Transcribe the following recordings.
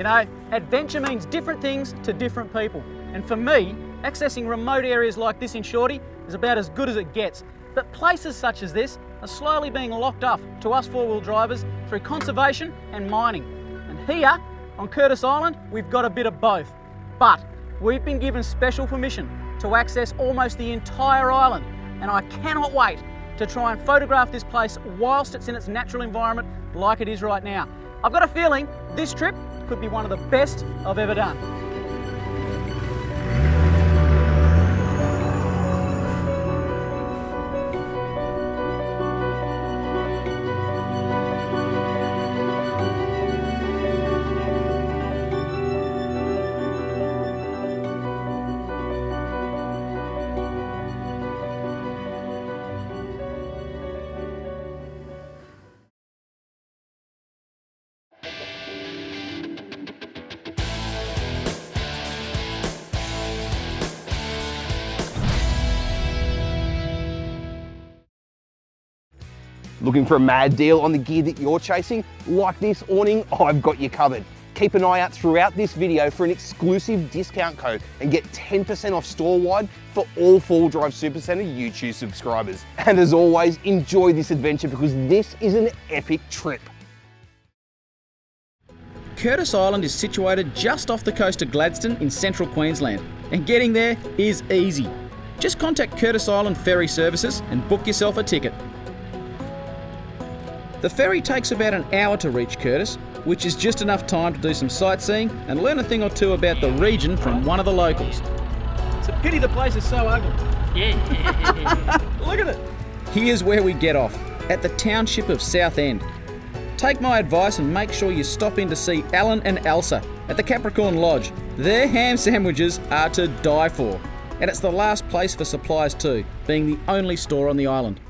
You know, adventure means different things to different people. And for me, accessing remote areas like this in Shorty is about as good as it gets. But places such as this are slowly being locked up to us four-wheel drivers through conservation and mining. And here, on Curtis Island, we've got a bit of both. But we've been given special permission to access almost the entire island, and I cannot wait to try and photograph this place whilst it's in its natural environment like it is right now. I've got a feeling this trip could be one of the best I've ever done. Looking for a mad deal on the gear that you're chasing? Like this awning, I've got you covered. Keep an eye out throughout this video for an exclusive discount code and get 10% off store-wide for all 4 Drive Supacentre YouTube subscribers. And as always, enjoy this adventure because this is an epic trip. Curtis Island is situated just off the coast of Gladstone in central Queensland, and getting there is easy. Just contact Curtis Island Ferry Services and book yourself a ticket. The ferry takes about an hour to reach Curtis, which is just enough time to do some sightseeing and learn a thing or two about the region from one of the locals. It's a pity the place is so ugly. Yeah. Look at it. Here's where we get off, at the township of Southend. Take my advice and make sure you stop in to see Alan and Elsa at the Capricorn Lodge. Their ham sandwiches are to die for. And it's the last place for supplies too, being the only store on the island.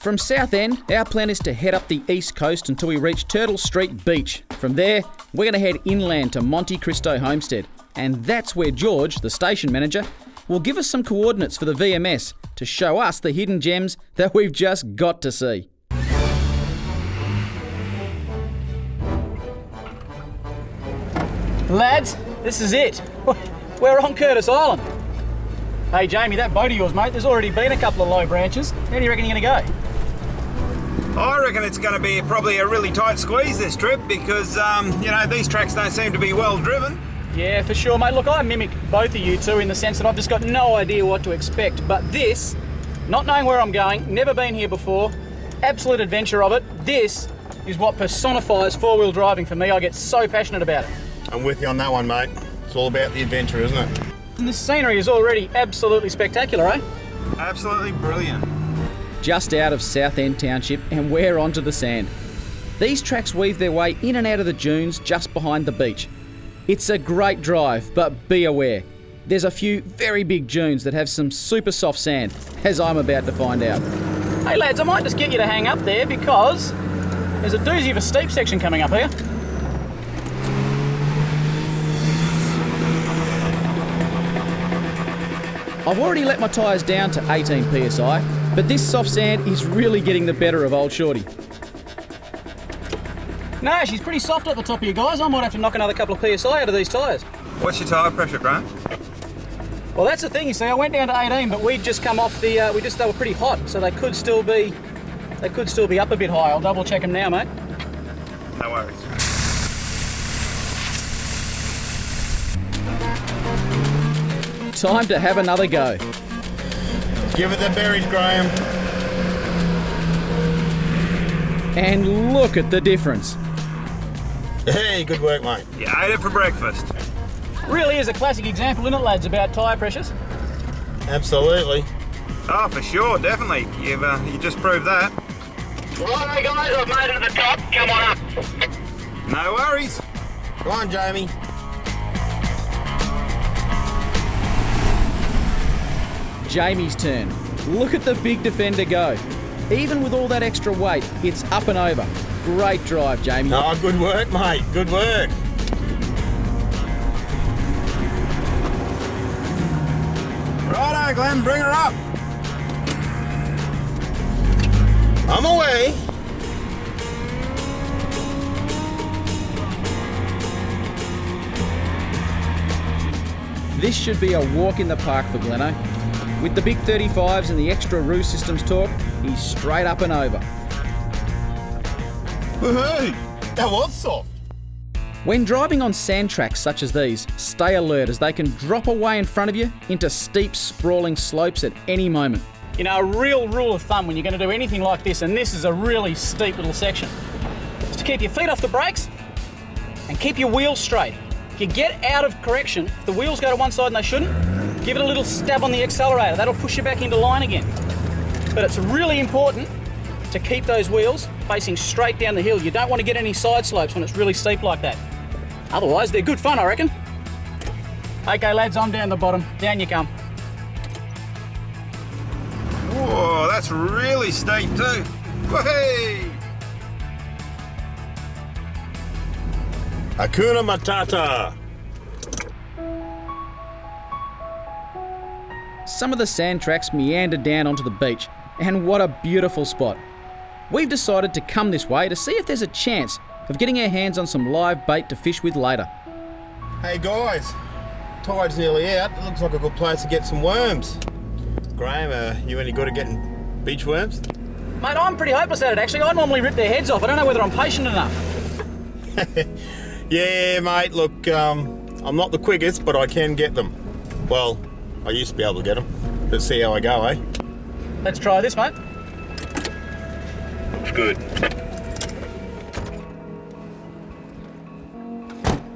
From Southend, our plan is to head up the east coast until we reach Turtle Street Beach. From there, we're going to head inland to Monte Cristo Homestead. And that's where George, the station manager, will give us some coordinates for the VMS to show us the hidden gems that we've just got to see. Lads, this is it. We're on Curtis Island. Hey Jamie, that boat of yours, mate, there's already been a couple of low branches. How do you reckon you're going to go? I reckon it's going to be probably a really tight squeeze this trip because, um, you know, these tracks don't seem to be well driven. Yeah, for sure, mate. Look, I mimic both of you two in the sense that I've just got no idea what to expect. But this, not knowing where I'm going, never been here before, absolute adventure of it, this is what personifies four-wheel driving for me. I get so passionate about it. I'm with you on that one, mate. It's all about the adventure, isn't it? And the scenery is already absolutely spectacular, eh? Absolutely brilliant. Just out of Southend Township, and we're onto the sand. These tracks weave their way in and out of the dunes just behind the beach. It's a great drive, but be aware. There's a few very big dunes that have some super soft sand, as I'm about to find out. Hey lads, I might just get you to hang up there because there's a doozy of a steep section coming up here. I've already let my tyres down to 18 psi, but this soft sand is really getting the better of old Shorty. No, she's pretty soft at the top here, guys. I might have to knock another couple of psi out of these tyres. What's your tyre pressure, Grant? Well, that's the thing. You see, I went down to 18, but we'd just come off the. Uh, we just they were pretty hot, so they could still be. They could still be up a bit high. I'll double check them now, mate. No worries. Time to have another go. Give it the berries, Graham. And look at the difference. Hey, good work, mate. You ate it for breakfast. Really is a classic example, isn't it, lads, about tyre pressures? Absolutely. Oh, for sure, definitely. You've uh, you just proved that. Righto, guys, I've made it to the top. Come on up. No worries. Come on, Jamie. Jamie's turn. Look at the big defender go. Even with all that extra weight, it's up and over. Great drive, Jamie. Oh, good work, mate. Good work. Righto, Glenn, bring her up. I'm away. This should be a walk in the park for Glenno. With the big 35s and the extra roo systems torque, he's straight up and over. Woohoo! That was soft. When driving on sand tracks such as these, stay alert as they can drop away in front of you into steep, sprawling slopes at any moment. You know, a real rule of thumb when you're going to do anything like this, and this is a really steep little section, is to keep your feet off the brakes and keep your wheels straight. If you get out of correction, if the wheels go to one side and they shouldn't, give it a little stab on the accelerator. That'll push you back into line again. But it's really important to keep those wheels facing straight down the hill. You don't want to get any side slopes when it's really steep like that. Otherwise, they're good fun, I reckon. Okay, lads, I'm down the bottom. Down you come. Whoa, that's really steep too. Hey! Hakuna Matata. Some of the sand tracks meander down onto the beach, and what a beautiful spot. We've decided to come this way to see if there's a chance of getting our hands on some live bait to fish with later. Hey guys, tide's nearly out. It looks like a good place to get some worms. Graham, uh, you any good at getting beach worms? Mate, I'm pretty hopeless at it actually. I normally rip their heads off. I don't know whether I'm patient enough. Yeah, mate. Look, um, I'm not the quickest, but I can get them. Well, I used to be able to get them. Let's see how I go, eh? Let's try this, mate. Looks good.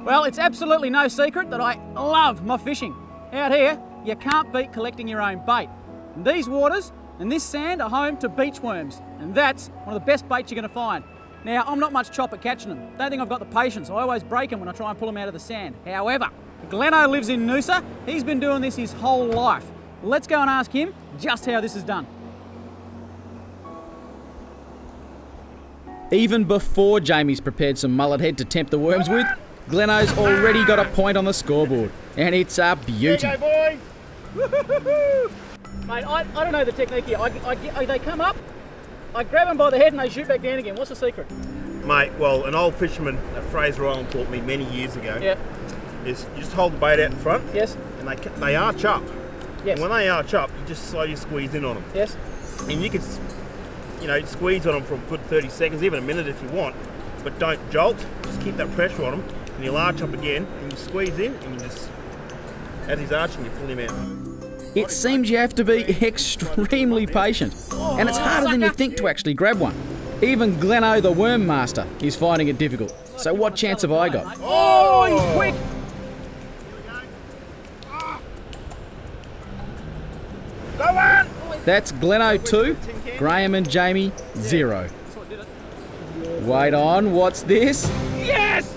Well, it's absolutely no secret that I love my fishing. Out here, you can't beat collecting your own bait. And these waters and this sand are home to beach worms, and that's one of the best baits you're going to find. Now, I'm not much chop at catching them. Don't think I've got the patience. I always break them when I try and pull them out of the sand. However, Gleno lives in Noosa. He's been doing this his whole life. Let's go and ask him just how this is done. Even before Jamie's prepared some mullet head to tempt the worms with, Gleno's already got a point on the scoreboard, and it's a beauty. boy. Mate, I, I don't know the technique here. I, I, they come up, I grab them by the head and they shoot back down again. What's the secret? Mate, well, an old fisherman at Fraser Island taught me many years ago Yeah. Is you just hold the bait out in front Yes. and they they arch up. Yes. And when they arch up, you just slowly squeeze in on them. Yes. And you can, you know, squeeze on them for a good 30 seconds, even a minute if you want, but don't jolt. Just keep that pressure on them and you'll arch up again and you squeeze in and you just, as he's arching, you pull him out. It seems you have to be extremely patient, and it's harder than you think to actually grab one. Even Gleno the Worm Master is finding it difficult. So what chance have I got? Oh, he's quick! That's Gleno 2, Graham and Jamie 0. Wait on, what's this? Yes!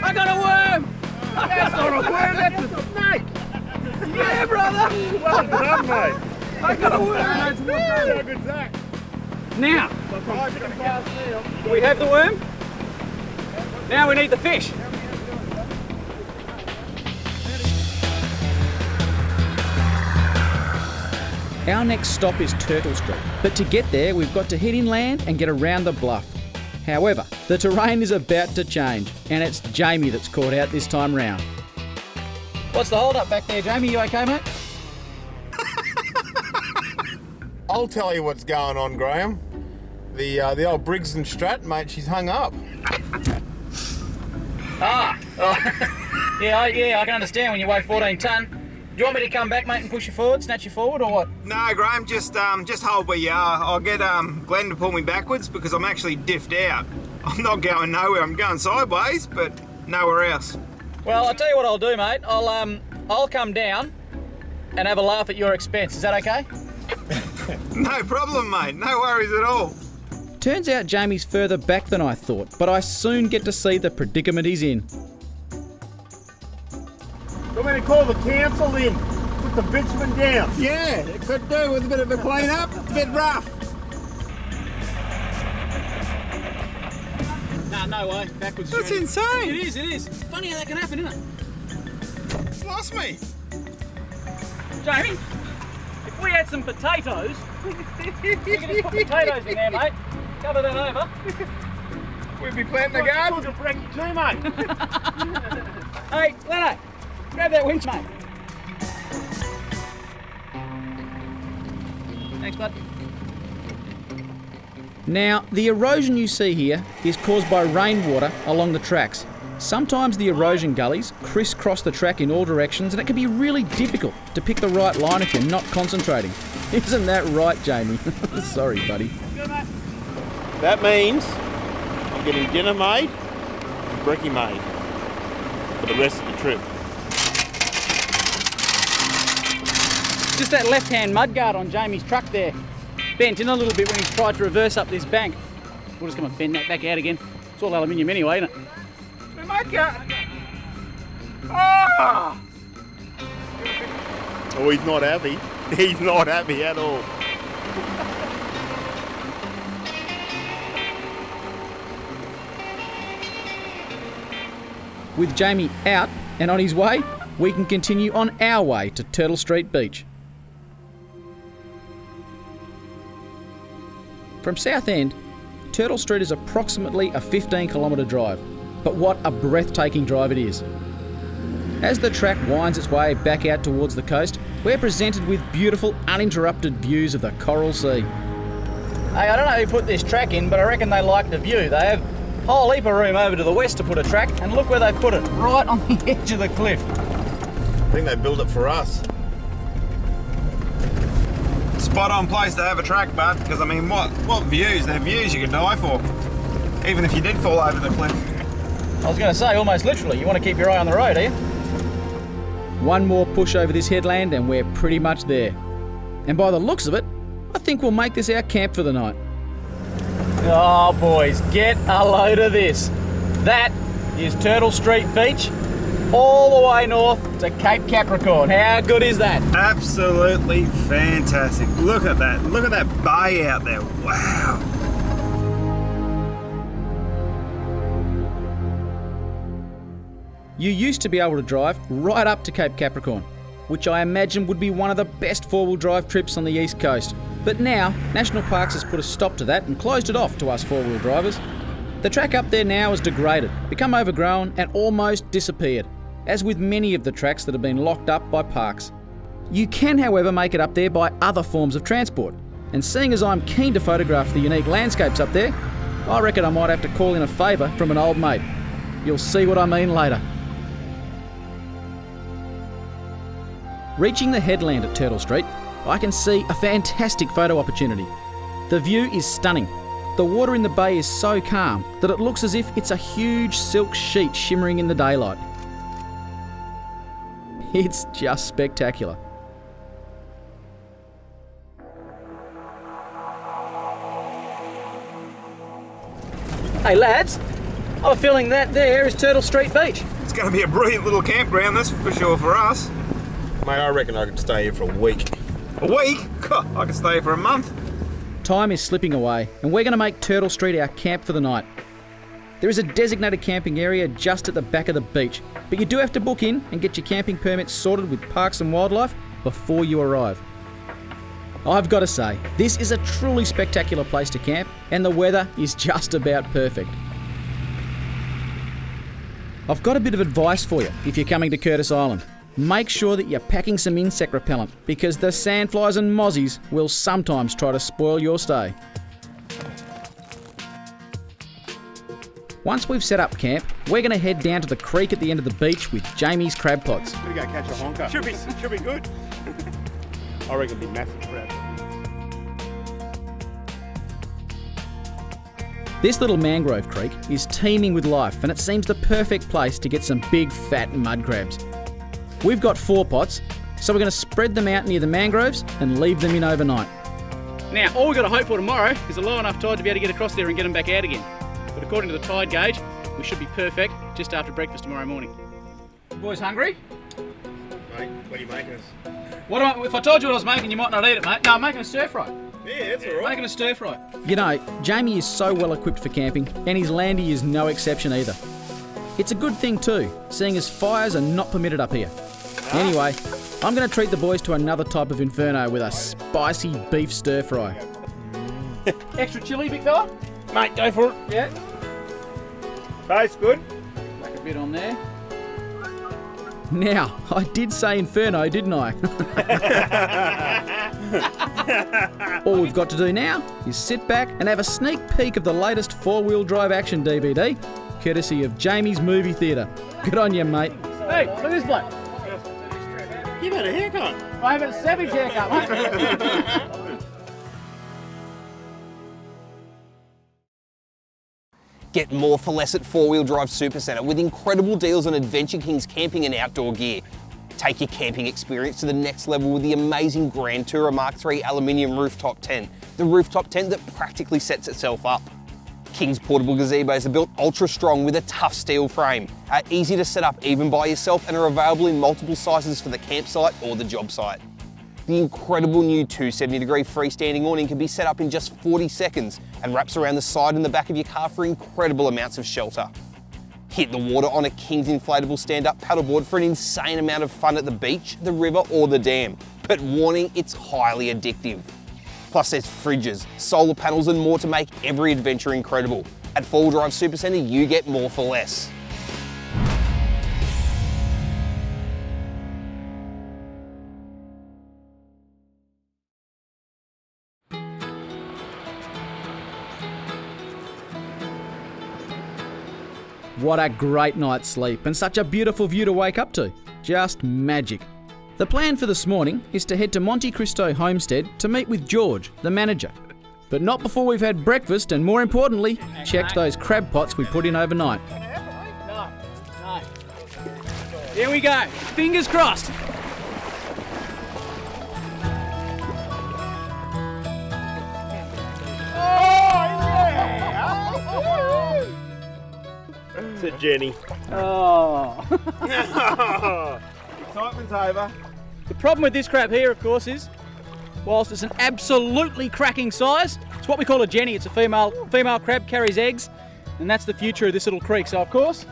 I got a worm! That's not a worm, that's a snake! Yeah, brother! Well done, mate. I got a worm! good Zach. Now, we have the worm. Now we need the fish. Our next stop is Turtle Street, but to get there, we've got to head inland and get around the bluff. However, the terrain is about to change, and it's Jamie that's caught out this time round. What's the hold up back there, Jamie? You okay, mate? I'll tell you what's going on, Graham. The uh, the old Briggs and Strat, mate, she's hung up. Ah, oh. yeah, I, yeah, I can understand when you weigh 14 ton. Do you want me to come back, mate, and push you forward, snatch you forward, or what? No, Graham, just um, just hold where you are. I'll get um, Glenn to pull me backwards because I'm actually diffed out. I'm not going nowhere. I'm going sideways, but nowhere else. Well, I'll tell you what I'll do, mate. I'll um, I'll come down and have a laugh at your expense. Is that okay? No problem, mate. No worries at all. Turns out Jamie's further back than I thought, but I soon get to see the predicament he's in. I'm going to call the council in. Put the bitumen down. Yeah, it could do with a bit of a clean up. A bit rough. Nah, no way. Backwards. That's journey. insane. It is. It is. It's funny how that can happen, isn't it? It's lost me. Jamie, if we had some potatoes, we could just put potatoes in there, mate. Cover that over. We'd be planting a garden. Good for you too, mate. Hey, Gleno, Grab that winch, mate. Thanks, bud. Now, the erosion you see here is caused by rainwater along the tracks. Sometimes the erosion gullies crisscross the track in all directions and it can be really difficult to pick the right line if you're not concentrating. Isn't that right, Jamie? Sorry, buddy. That means I'm getting dinner made and brekkie made for the rest of the trip. Just that left-hand mudguard on Jamie's truck there. Bent in a little bit when he's tried to reverse up this bank. We'll just come and bend that back out again. It's all aluminium anyway, isn't it? The mudguard! Oh, he's not happy. He's not happy at all. With Jamie out and on his way, we can continue on our way to Turtle Street Beach. From Southend, Turtle Street is approximately a 15 kilometre drive, but what a breathtaking drive it is. As the track winds its way back out towards the coast, we're presented with beautiful, uninterrupted views of the Coral Sea. Hey, I don't know who put this track in, but I reckon they like the view. They have a whole heap of room over to the west to put a track, and look where they put it, right on the edge of the cliff. I think they built it for us. Spot on place to have a track, bud. Because I mean, what what views? They're views you could die for. Even if you did fall over the cliff. I was going to say, almost literally, you want to keep your eye on the road, do you? One more push over this headland, and we're pretty much there. And by the looks of it, I think we'll make this our camp for the night. Oh, boys, get a load of this. That is Turtle Street Beach, all the way north to Cape Capricorn. How good is that? Absolutely fantastic. Look at that. Look at that bay out there. Wow. You used to be able to drive right up to Cape Capricorn, which I imagine would be one of the best four wheel drive trips on the east coast. But now, National Parks has put a stop to that and closed it off to us four wheel drivers. The track up there now is degraded, become overgrown, and almost disappeared, as with many of the tracks that have been locked up by parks. You can, however, make it up there by other forms of transport, and seeing as I'm keen to photograph the unique landscapes up there, I reckon I might have to call in a favour from an old mate. You'll see what I mean later. Reaching the headland at Turtle Street, I can see a fantastic photo opportunity. The view is stunning. The water in the bay is so calm that it looks as if it's a huge silk sheet shimmering in the daylight. It's just spectacular. Hey lads, I have a feeling that there is Turtle Street Beach. It's going to be a brilliant little campground, that's for sure for us. Mate, I reckon I could stay here for a week. A week? God, I could stay here for a month. Time is slipping away, and we're going to make Turtle Street our camp for the night. There is a designated camping area just at the back of the beach, but you do have to book in and get your camping permit sorted with Parks and Wildlife before you arrive. I've got to say, this is a truly spectacular place to camp, and the weather is just about perfect. I've got a bit of advice for you if you're coming to Curtis Island. Make sure that you're packing some insect repellent because the sandflies and mozzies will sometimes try to spoil your stay. Once we've set up camp, we're going to head down to the creek at the end of the beach with Jamie's crab pots. We're Gonna catch a honker. Should be, should be good. I reckon it'll be massive crab. This little mangrove creek is teeming with life and it seems the perfect place to get some big fat mud crabs. We've got four pots, so we're going to spread them out near the mangroves and leave them in overnight. Now, all we've got to hope for tomorrow is a low enough tide to be able to get across there and get them back out again. But according to the tide gauge, we should be perfect just after breakfast tomorrow morning. Boys hungry? Mate, what are you making us? What am I, if I told you what I was making, you might not eat it, mate. No, I'm making a stir fry. Yeah, that's alright. Making a stir fry. You know, Jamie is so well equipped for camping, and his landy is no exception either. It's a good thing too, seeing as fires are not permitted up here. Ah. Anyway, I'm going to treat the boys to another type of inferno with a spicy beef stir fry. Extra chili, big fella? Mate, go for it. Yeah. Tastes good. Back a bit on there. Now, I did say Inferno, didn't I? All we've got to do now is sit back and have a sneak peek of the latest four wheel drive action DVD, courtesy of Jamie's Movie Theatre. Good on you, mate. Hey, look at this bloke. You've had a haircut. I have a savage haircut, mate. Get more for less at 4 Wheel Drive Supacentre with incredible deals on Adventure Kings camping and outdoor gear. Take your camping experience to the next level with the amazing Grand Tourer Mark III aluminium rooftop tent, the rooftop tent that practically sets itself up. King's portable gazebos are built ultra strong with a tough steel frame, are easy to set up even by yourself and are available in multiple sizes for the campsite or the job site. The incredible new 270 degree freestanding awning can be set up in just 40 seconds and wraps around the side and the back of your car for incredible amounts of shelter. Hit the water on a King's inflatable stand-up paddleboard for an insane amount of fun at the beach, the river or the dam. But warning, it's highly addictive. Plus there's fridges, solar panels and more to make every adventure incredible. At Fall Drive Supacentre, you get more for less. What a great night's sleep and such a beautiful view to wake up to. Just magic. The plan for this morning is to head to Monte Cristo Homestead to meet with George, the manager. But not before we've had breakfast and more importantly, checked those crab pots we put in overnight. Here we go. Fingers crossed. It's a Jenny. Oh. Excitement's over. the problem with this crab here, of course, is whilst it's an absolutely cracking size, it's what we call a jenny. It's a female female crab carries eggs, and that's the future of this little creek. So of course,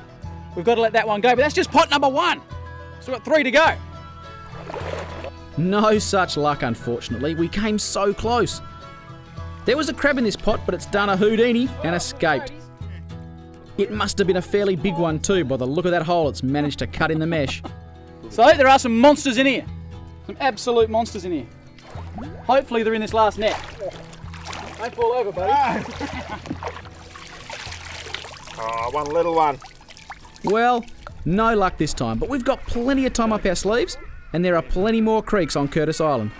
we've got to let that one go. But that's just pot number one. So we've got three to go. No such luck, unfortunately. We came so close. There was a crab in this pot, but it's done a Houdini and escaped. It must have been a fairly big one too, by the look of that hole it's managed to cut in the mesh. So there are some monsters in here. Some absolute monsters in here. Hopefully they're in this last net. Don't fall over, buddy. Oh, one little one. Well, no luck this time, but we've got plenty of time up our sleeves, and there are plenty more creeks on Curtis Island.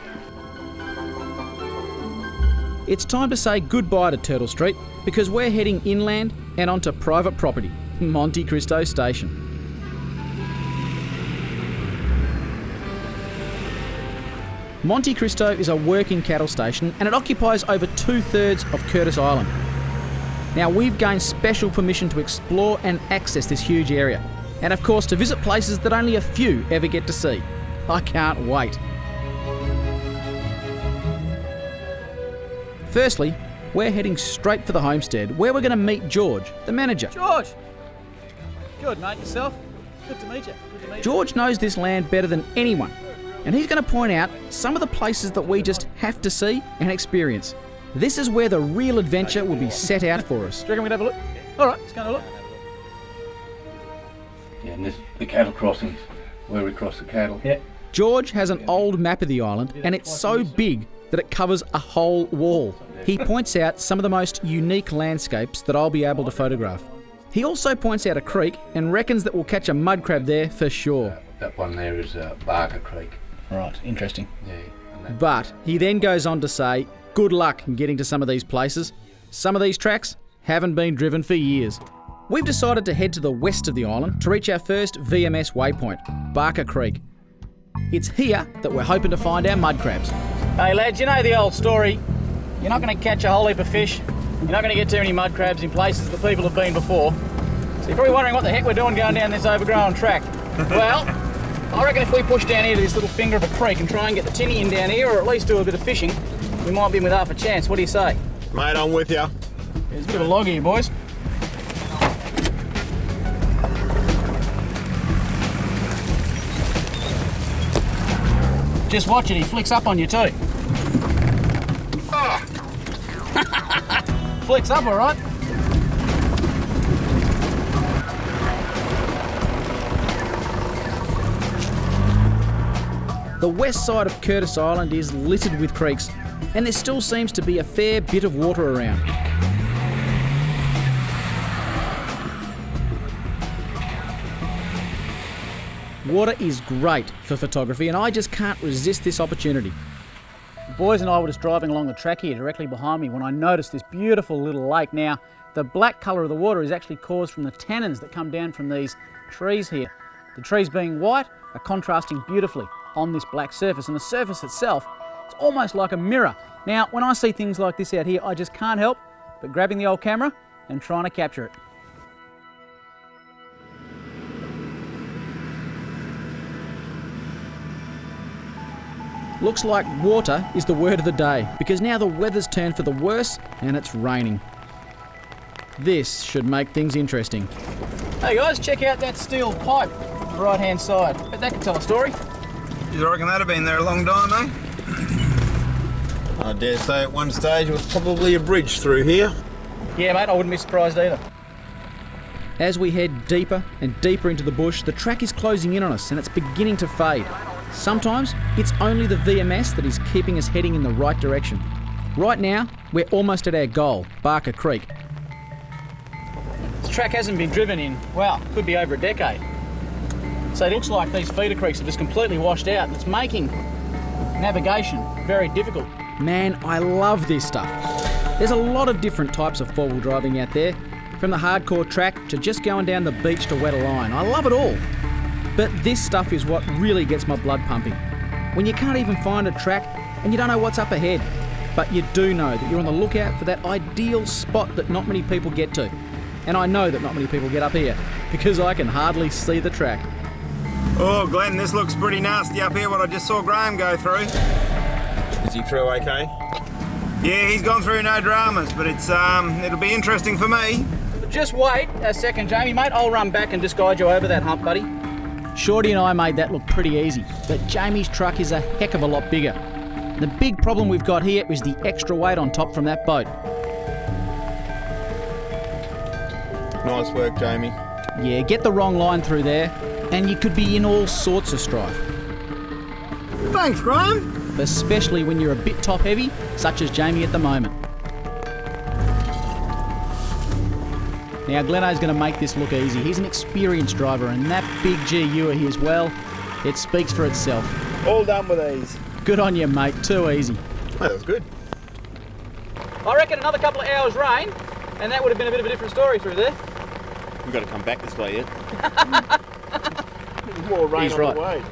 It's time to say goodbye to Turtle Street because we're heading inland and onto private property, Monte Cristo Station. Monte Cristo is a working cattle station and it occupies over two thirds of Curtis Island. Now, we've gained special permission to explore and access this huge area, and of course, to visit places that only a few ever get to see. I can't wait. Firstly, we're heading straight for the homestead where we're going to meet George, the manager. George. Good, mate. Yourself? Good to meet you. Good to meet you. George knows this land better than anyone, and he's going to point out some of the places that we just have to see and experience. This is where the real adventure will be set out for us. Do you reckon we can have a look? All right, let's go and have a look. Yeah, and this the cattle crossings where we cross the cattle. Yeah. George has an old map of the island, and it's so big that it covers a whole wall. He points out some of the most unique landscapes that I'll be able to photograph. He also points out a creek and reckons that we'll catch a mud crab there for sure. That one there is uh, Barker Creek. Right, interesting. Yeah. But he then goes on to say, good luck in getting to some of these places. Some of these tracks haven't been driven for years. We've decided to head to the west of the island to reach our first VMS waypoint, Barker Creek. It's here that we're hoping to find our mud crabs. Hey lads, you know the old story. You're not going to catch a whole heap of fish. You're not going to get too many mud crabs in places that people have been before. So you're probably wondering what the heck we're doing going down this overgrown track. well, I reckon if we push down here to this little finger of a creek and try and get the tinny in down here, or at least do a bit of fishing, we might be in with half a chance. What do you say? Mate, I'm with you. There's a bit of a log here, boys. Just watch it, he flicks up on you too. flicks up, all right. The west side of Curtis Island is littered with creeks, and there still seems to be a fair bit of water around. Water is great for photography, and I just can't resist this opportunity. The boys and I were just driving along the track here directly behind me when I noticed this beautiful little lake. Now, the black colour of the water is actually caused from the tannins that come down from these trees here. The trees being white are contrasting beautifully on this black surface, and the surface itself it's almost like a mirror. Now, when I see things like this out here, I just can't help but grabbing the old camera and trying to capture it. Looks like water is the word of the day because now the weather's turned for the worse and it's raining. This should make things interesting. Hey guys, check out that steel pipe on the right hand side. Bet that could tell a story. You reckon that'd have been there a long time, eh? I dare say at one stage it was probably a bridge through here. Yeah, mate, I wouldn't be surprised either. As we head deeper and deeper into the bush, the track is closing in on us and it's beginning to fade. Sometimes it's only the VMS that is keeping us heading in the right direction. Right now, we're almost at our goal, Barker Creek. This track hasn't been driven in, well, could be over a decade. So it looks like these feeder creeks are just completely washed out and it's making navigation very difficult. Man, I love this stuff. There's a lot of different types of four wheel driving out there, from the hardcore track to just going down the beach to wet a line. I love it all. But this stuff is what really gets my blood pumping. When you can't even find a track and you don't know what's up ahead, but you do know that you're on the lookout for that ideal spot that not many people get to. And I know that not many people get up here because I can hardly see the track. Oh, Glenn, this looks pretty nasty up here, what I just saw Graham go through. Is he through okay? Yeah, he's gone through no dramas, but it's um, it'll be interesting for me. Just wait a second, Jamie, mate. I'll run back and just guide you over that hump, buddy. Shorty and I made that look pretty easy, but Jamie's truck is a heck of a lot bigger. The big problem we've got here is the extra weight on top from that boat. Nice work, Jamie. Yeah, get the wrong line through there, and you could be in all sorts of strife. Thanks, Graham. Especially when you're a bit top heavy, such as Jamie at the moment. Now, Gleno's going to make this look easy. He's an experienced driver, and that big GU of his, well, it speaks for itself. All done with these. Good on you, mate. Too easy. That was good. I reckon another couple of hours rain, and that would have been a bit of a different story through there. We've got to come back this way yet. More rain He's on right. the way.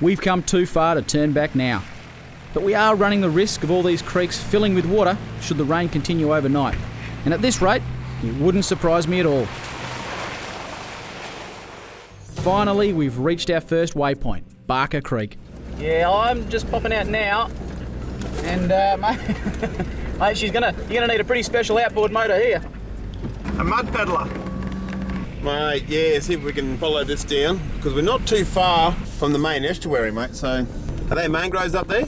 We've come too far to turn back now. But we are running the risk of all these creeks filling with water should the rain continue overnight. And at this rate, it wouldn't surprise me at all. Finally, we've reached our first waypoint, Barker Creek. Yeah, I'm just popping out now, and uh, mate, mate, she's gonna you're gonna need a pretty special outboard motor here. A mud peddler. Mate, yeah, see if we can follow this down, because we're not too far from the main estuary, mate, so... Are there mangroves up there?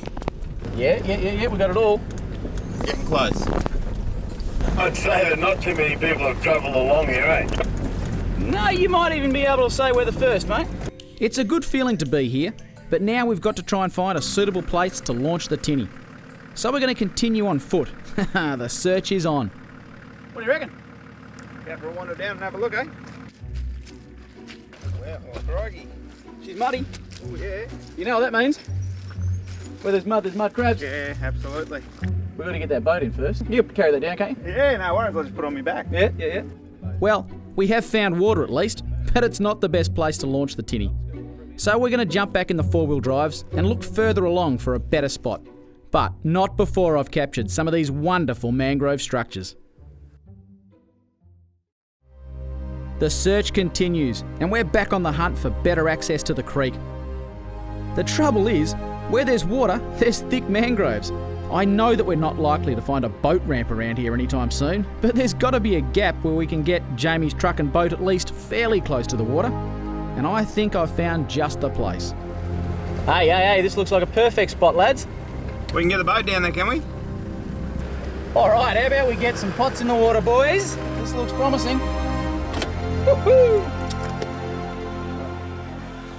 Yeah, yeah, yeah, yeah. We got it all. Getting close. I'd say that not too many people have travelled along here, eh? No, you might even be able to say we're the first, mate. It's a good feeling to be here, but now we've got to try and find a suitable place to launch the tinny. So we're going to continue on foot. the search is on. What do you reckon? Out for a wander down and have a look, eh? Wow, oh, crikey. She's muddy. Oh, yeah. You know what that means? Where there's mud, there's mud crabs. Yeah, absolutely. We've got to get that boat in first. You can carry that down, can't you? Yeah, no worries, I'll just put it on my back. Yeah, yeah, yeah. Well, we have found water at least, but it's not the best place to launch the tinny. So we're going to jump back in the four wheel drives and look further along for a better spot. But not before I've captured some of these wonderful mangrove structures. The search continues, and we're back on the hunt for better access to the creek. The trouble is, where there's water, there's thick mangroves. I know that we're not likely to find a boat ramp around here anytime soon, but there's got to be a gap where we can get Jamie's truck and boat at least fairly close to the water. And I think I've found just the place. Hey, hey, hey, this looks like a perfect spot, lads. We can get the boat down there, can we? All right, how about we get some pots in the water, boys? This looks promising. Woohoo!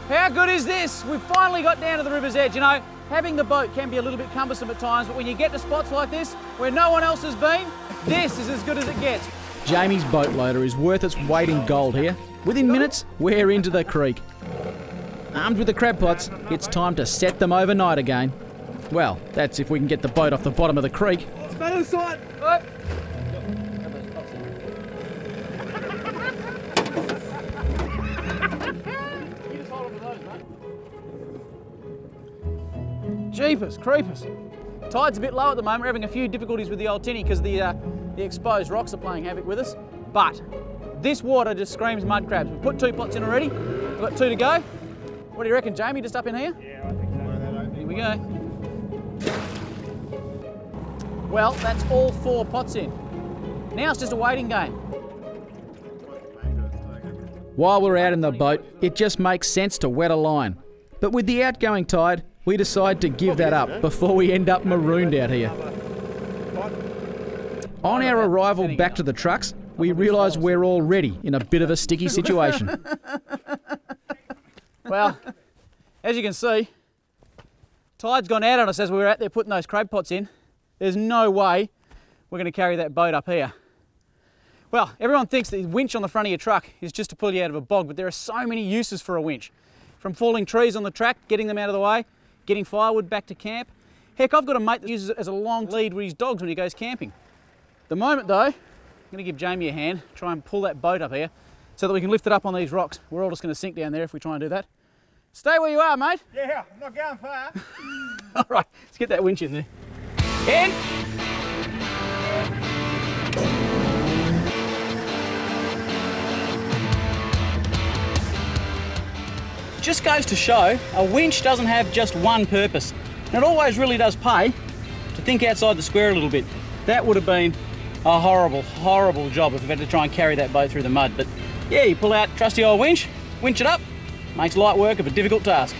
How good is this? We've finally got down to the river's edge. You know, having the boat can be a little bit cumbersome at times, but when you get to spots like this, where no one else has been, this is as good as it gets. Jamie's boat loader is worth its weight in gold here. Within minutes, we're into the creek. Armed with the crab pots, it's time to set them overnight again. Well, that's if we can get the boat off the bottom of the creek. Jeepers, creepers. Tide's a bit low at the moment. We're having a few difficulties with the old tinny because the, uh, the exposed rocks are playing havoc with us. But this water just screams mud crabs. We've put two pots in already. We've got two to go. What do you reckon, Jamie? Just up in here? Yeah, I think so. Here we go. Well, that's all four pots in. Now it's just a waiting game. While we're out in the boat, it just makes sense to wet a line. But with the outgoing tide, we decide to give that up before we end up marooned out here. On our arrival back to the trucks, we realise we're already in a bit of a sticky situation. well, as you can see, tide's gone out on us as we were out there putting those crab pots in. There's no way we're going to carry that boat up here. Well, everyone thinks the winch on the front of your truck is just to pull you out of a bog, but there are so many uses for a winch. From falling trees on the track, getting them out of the way, getting firewood back to camp. Heck, I've got a mate that uses it as a long lead with his dogs when he goes camping. The moment though, I'm going to give Jamie a hand, try and pull that boat up here so that we can lift it up on these rocks. We're all just going to sink down there if we try and do that. Stay where you are, mate. Yeah, I'm not going far. All right, let's get that winch in there. In. Just goes to show a winch doesn't have just one purpose. And it always really does pay to think outside the square a little bit. That would have been a horrible, horrible job if we had to try and carry that boat through the mud. But yeah, you pull out trusty old winch, winch it up, makes light work of a difficult task.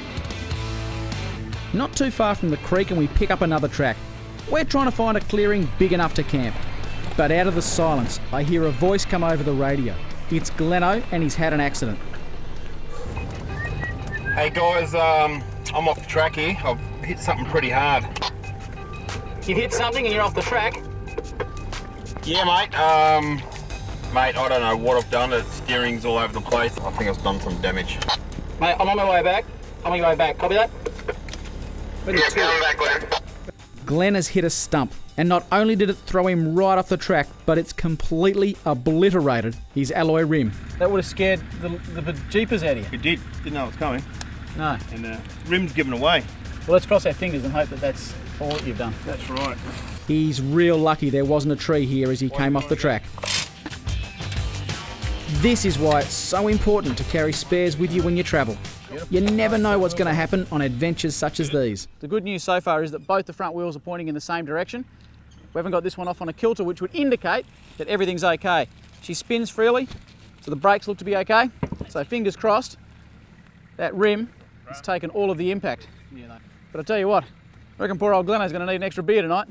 Not too far from the creek and we pick up another track. We're trying to find a clearing big enough to camp. But out of the silence, I hear a voice come over the radio. It's Gleno and he's had an accident. Hey guys, um, I'm off the track here. I've hit something pretty hard. You hit something and you're off the track. Yeah, mate. Um, mate, I don't know what I've done. The steering's all over the place. I think I've done some damage. Mate, I'm on my way back. I'm on my way back. Copy that? Yeah, coming back, Glenn. Glenn has hit a stump, and not only did it throw him right off the track, but it's completely obliterated his alloy rim. That would have scared the, the jeepers out of you. It did. Didn't know it was coming. No. And uh, rim's given away. Well, let's cross our fingers and hope that that's all that you've done. That's right. He's real lucky there wasn't a tree here as he came off the track. This is why it's so important to carry spares with you when you travel. You never know what's going to happen on adventures such as these. The good news so far is that both the front wheels are pointing in the same direction. We haven't got this one off on a kilter, which would indicate that everything's okay. She spins freely, so the brakes look to be okay. So fingers crossed, that rim has taken all of the impact. But I tell you what, I reckon poor old Gleno's going to need an extra beer tonight.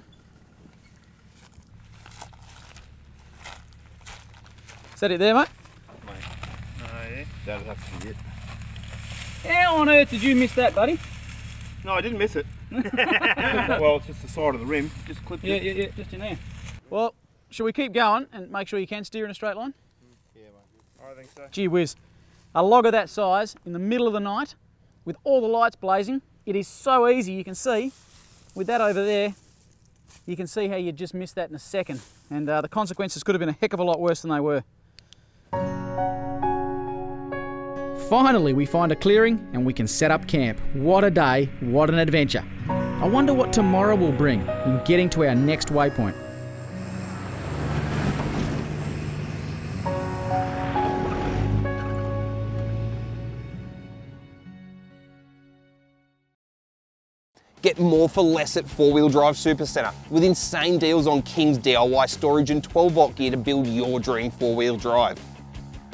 Is that it there, mate? Oh, yeah. That'd have to be it. How on earth did you miss that, buddy? No, I didn't miss it. well, it's just the side of the rim. Just clipped Yeah, it. yeah, yeah, just in there. Well, should we keep going and make sure you can steer in a straight line? Mm, yeah, mate. I think so. Gee whiz, a log of that size in the middle of the night with all the lights blazing, it is so easy, you can see, with that over there, you can see how you just missed that in a second. And uh, the consequences could have been a heck of a lot worse than they were. Finally, we find a clearing and we can set up camp. What a day, what an adventure. I wonder what tomorrow will bring in getting to our next waypoint. Get more for less at 4 Wheel Drive Supacentre with insane deals on King's DIY storage and 12 volt gear to build your dream 4 wheel drive.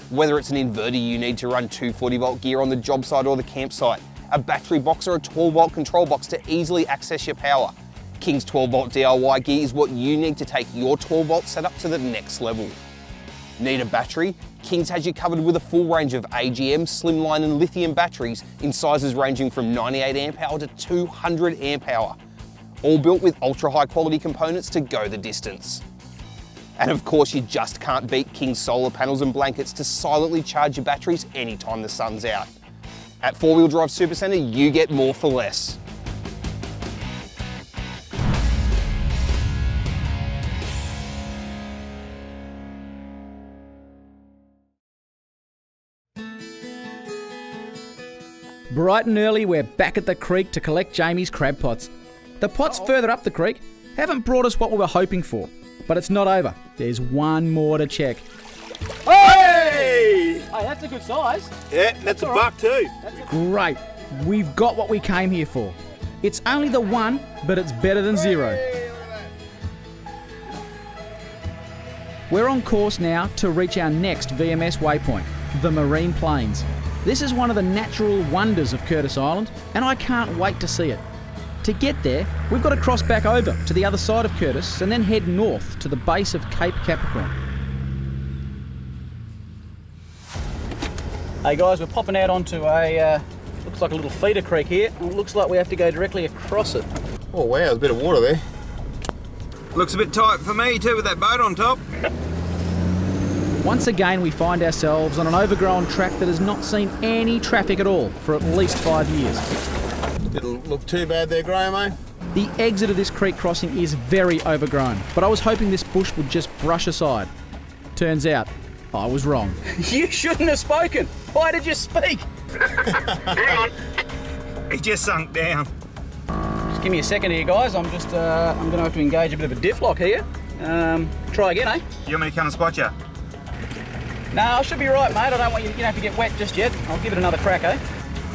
Whether it's an inverter you need to run 240 volt gear on the job site or the campsite, a battery box or a 12 volt control box to easily access your power, King's 12 volt DIY gear is what you need to take your 12 volt setup to the next level. Need a battery? Kings has you covered with a full range of AGM, slimline and lithium batteries in sizes ranging from 98 amp hour to 200 amp hour. All built with ultra high quality components to go the distance. And of course, you just can't beat King's solar panels and blankets to silently charge your batteries anytime the sun's out. At 4 Wheel Drive Supacentre, you get more for less. Bright and early, we're back at the creek to collect Jamie's crab pots. The pots oh. further up the creek haven't brought us what we were hoping for, but it's not over. There's one more to check. Hey! Hey, that's a good size. Yeah, that's a buck too. Great, we've got what we came here for. It's only the one, but it's better than zero. We're on course now to reach our next VMS waypoint, the Marine Plains. This is one of the natural wonders of Curtis Island, and I can't wait to see it. To get there, we've got to cross back over to the other side of Curtis and then head north to the base of Cape Capricorn. Hey guys, we're popping out onto a, uh, looks like a little feeder creek here. It looks like we have to go directly across it. Oh wow, there's a bit of water there. Looks a bit tight for me too with that boat on top. Once again, we find ourselves on an overgrown track that has not seen any traffic at all for at least five years. Didn't look too bad there, Graham, eh? The exit of this creek crossing is very overgrown, but I was hoping this bush would just brush aside. Turns out, I was wrong. You shouldn't have spoken. Why did you speak? Hang on. He just sunk down. Just give me a second here, guys. I'm just, uh, I'm going to have to engage a bit of a diff lock here. Um, try again, eh? You want me to come and spot you? No, I should be right, mate. I don't want you, you don't have to get wet just yet. I'll give it another crack, eh?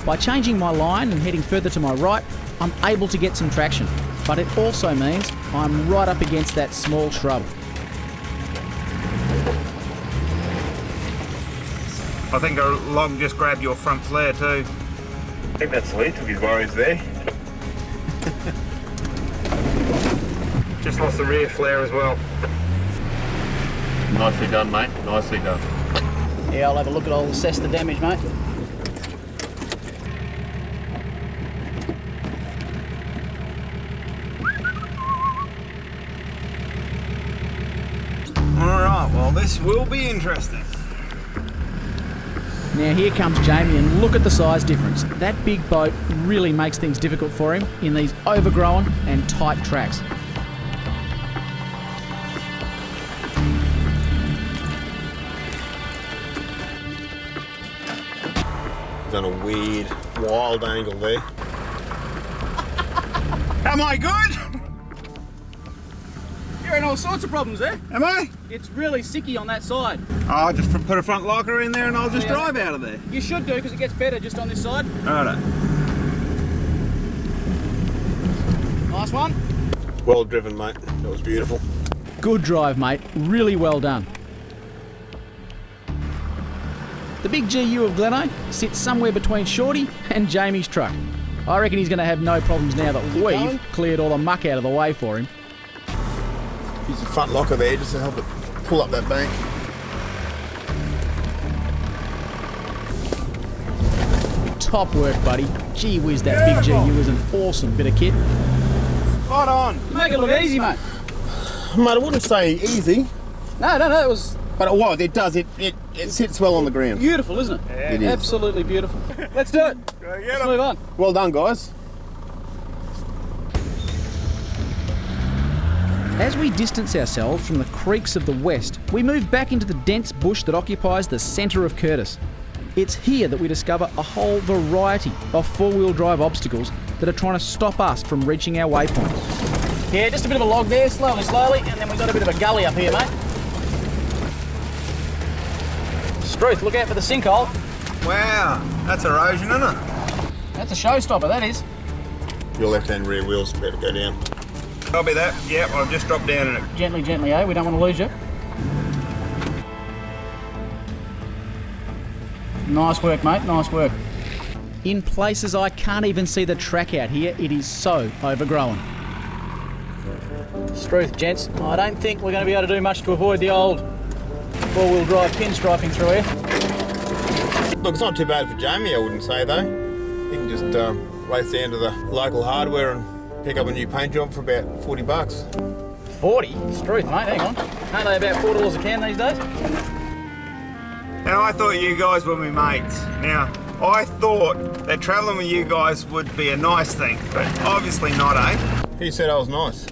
By changing my line and heading further to my right, I'm able to get some traction, but it also means I'm right up against that small shrub. I think a log just grabbed your front flare too. I think that's Lee took his worries there. Just lost the rear flare as well. Nicely done, mate. Nicely done. Yeah, I'll have a look at. I'll assess the damage, mate. Alright, well this will be interesting. Now here comes Jamie and look at the size difference. That big boat really makes things difficult for him in these overgrown and tight tracks. He's on a weird, wild angle there. Am I good? You're in all sorts of problems there. Am I? It's really sicky on that side. I'll just put a front locker in there and I'll just Yeah. drive out of there. You should do because it gets better just on this side. Alright. Nice one. Well driven, mate. That was beautiful. Good drive, mate. Really well done. The big GU of Gleno sits somewhere between Shorty and Jamie's truck. I reckon he's going to have no problems now that we've cleared all the muck out of the way for him. Use the front locker there just to help it pull up that bank. Top work, buddy. Gee whiz, that big GU is an awesome bit of kit. Spot on. Make it look easy, mate. Mate, I wouldn't say easy, No, no, no. It was but it was. It does. It, it, it sits well on the ground. beautiful, isn't it? It is. Absolutely beautiful. Let's do it. Let's move on. Well done, guys. As we distance ourselves from the creeks of the west, we move back into the dense bush that occupies the centre of Curtis. It's here that we discover a whole variety of four wheel drive obstacles that are trying to stop us from reaching our waypoint. Yeah, just a bit of a log there, slowly, slowly, and then we've got a bit of a gully up here, mate. Struth, look out for the sinkhole. Wow, that's erosion, isn't it? That's a showstopper, that is. Your left-hand rear wheel's about to go down. Copy that. Yep, I've just dropped down in it. Gently, gently, eh? We don't want to lose you. Nice work, mate. Nice work. In places I can't even see the track out here, it is so overgrown. Struth, gents. I don't think we're going to be able to do much to avoid the old four-wheel drive pinstriping through here. Look, it's not too bad for Jamie, I wouldn't say though. He can just um, race down to the local hardware and pick up a new paint job for about 40 bucks. 40? It's truth, mate, hang on. Aren't they about $4 a can these days? Now, I thought you guys were my mates. Now, I thought that travelling with you guys would be a nice thing, but obviously not, eh? He said I was nice.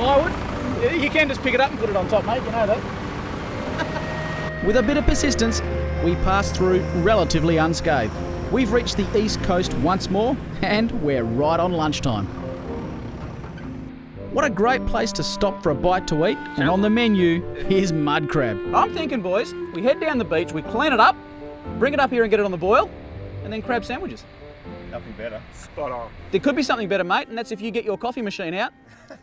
Plywood? You can just pick it up and put it on top, mate, you know that. With a bit of persistence, we pass through relatively unscathed. We've reached the east coast once more, and we're right on lunchtime. What a great place to stop for a bite to eat, and on the menu, here's mud crab. I'm thinking, boys, we head down the beach, we clean it up, bring it up here and get it on the boil, and then crab sandwiches. Nothing better. Spot on. There could be something better, mate, and that's if you get your coffee machine out.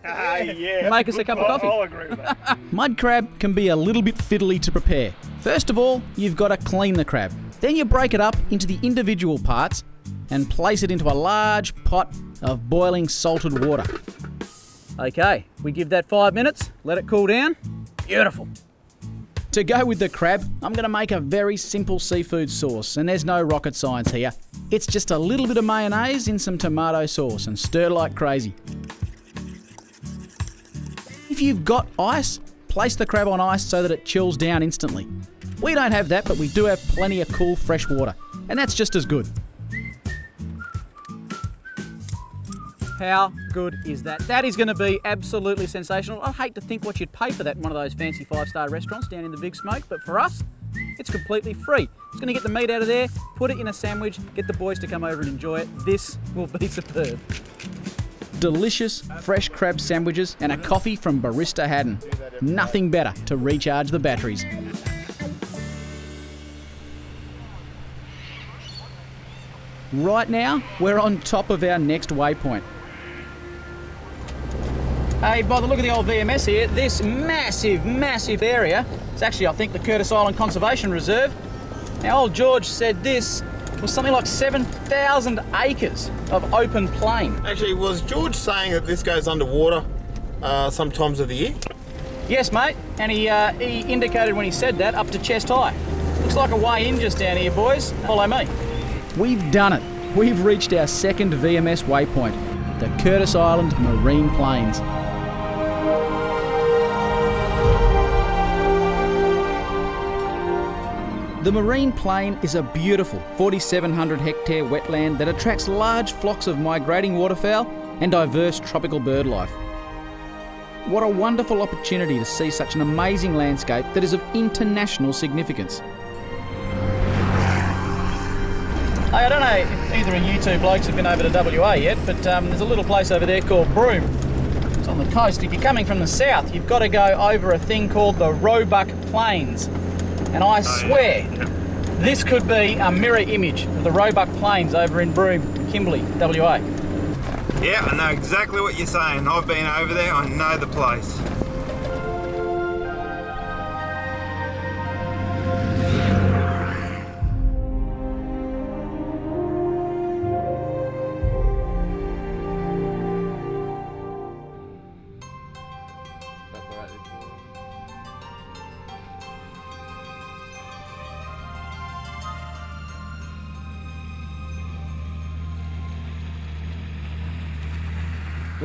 Ah, yeah. Make us a cup of coffee. I'll agree with that. Mud crab can be a little bit fiddly to prepare. First of all, you've got to clean the crab. Then you break it up into the individual parts and place it into a large pot of boiling salted water. Okay, we give that five minutes, let it cool down. Beautiful. To go with the crab, I'm going to make a very simple seafood sauce, and there's no rocket science here. It's just a little bit of mayonnaise in some tomato sauce and stir like crazy. If you've got ice, place the crab on ice so that it chills down instantly. We don't have that, but we do have plenty of cool fresh water, and that's just as good. How good is that? That is going to be absolutely sensational. I hate to think what you'd pay for that in one of those fancy five-star restaurants down in the Big Smoke, but for us, it's completely free. It's going to get the meat out of there, put it in a sandwich, get the boys to come over and enjoy it. This will be superb. Delicious fresh crab sandwiches and a coffee from Barista Haddon. Nothing better to recharge the batteries. Right now, we're on top of our next waypoint. Hey, by the look of the old VMS here, this massive, massive area, it's actually, I think, the Curtis Island Conservation Reserve. Now, old George said this was something like 7,000 acres of open plain. Actually, was George saying that this goes underwater uh, some times of the year? Yes, mate, and he, uh, he indicated when he said that up to chest high. Looks like a way in just down here, boys. Follow me. We've done it. We've reached our second VMS waypoint, the Curtis Island Marine Plains. The Marine Plain is a beautiful 4,700 hectare wetland that attracts large flocks of migrating waterfowl and diverse tropical bird life. What a wonderful opportunity to see such an amazing landscape that is of international significance. Hey, I don't know if either of you two blokes have been over to WA yet, but um, there's a little place over there called Broome. It's on the coast. If you're coming from the south, you've got to go over a thing called the Roebuck Plains. And I swear, this could be a mirror image of the Roebuck Plains over in Broome, Kimberley, WA. Yeah, I know exactly what you're saying. I've been over there, I know the place.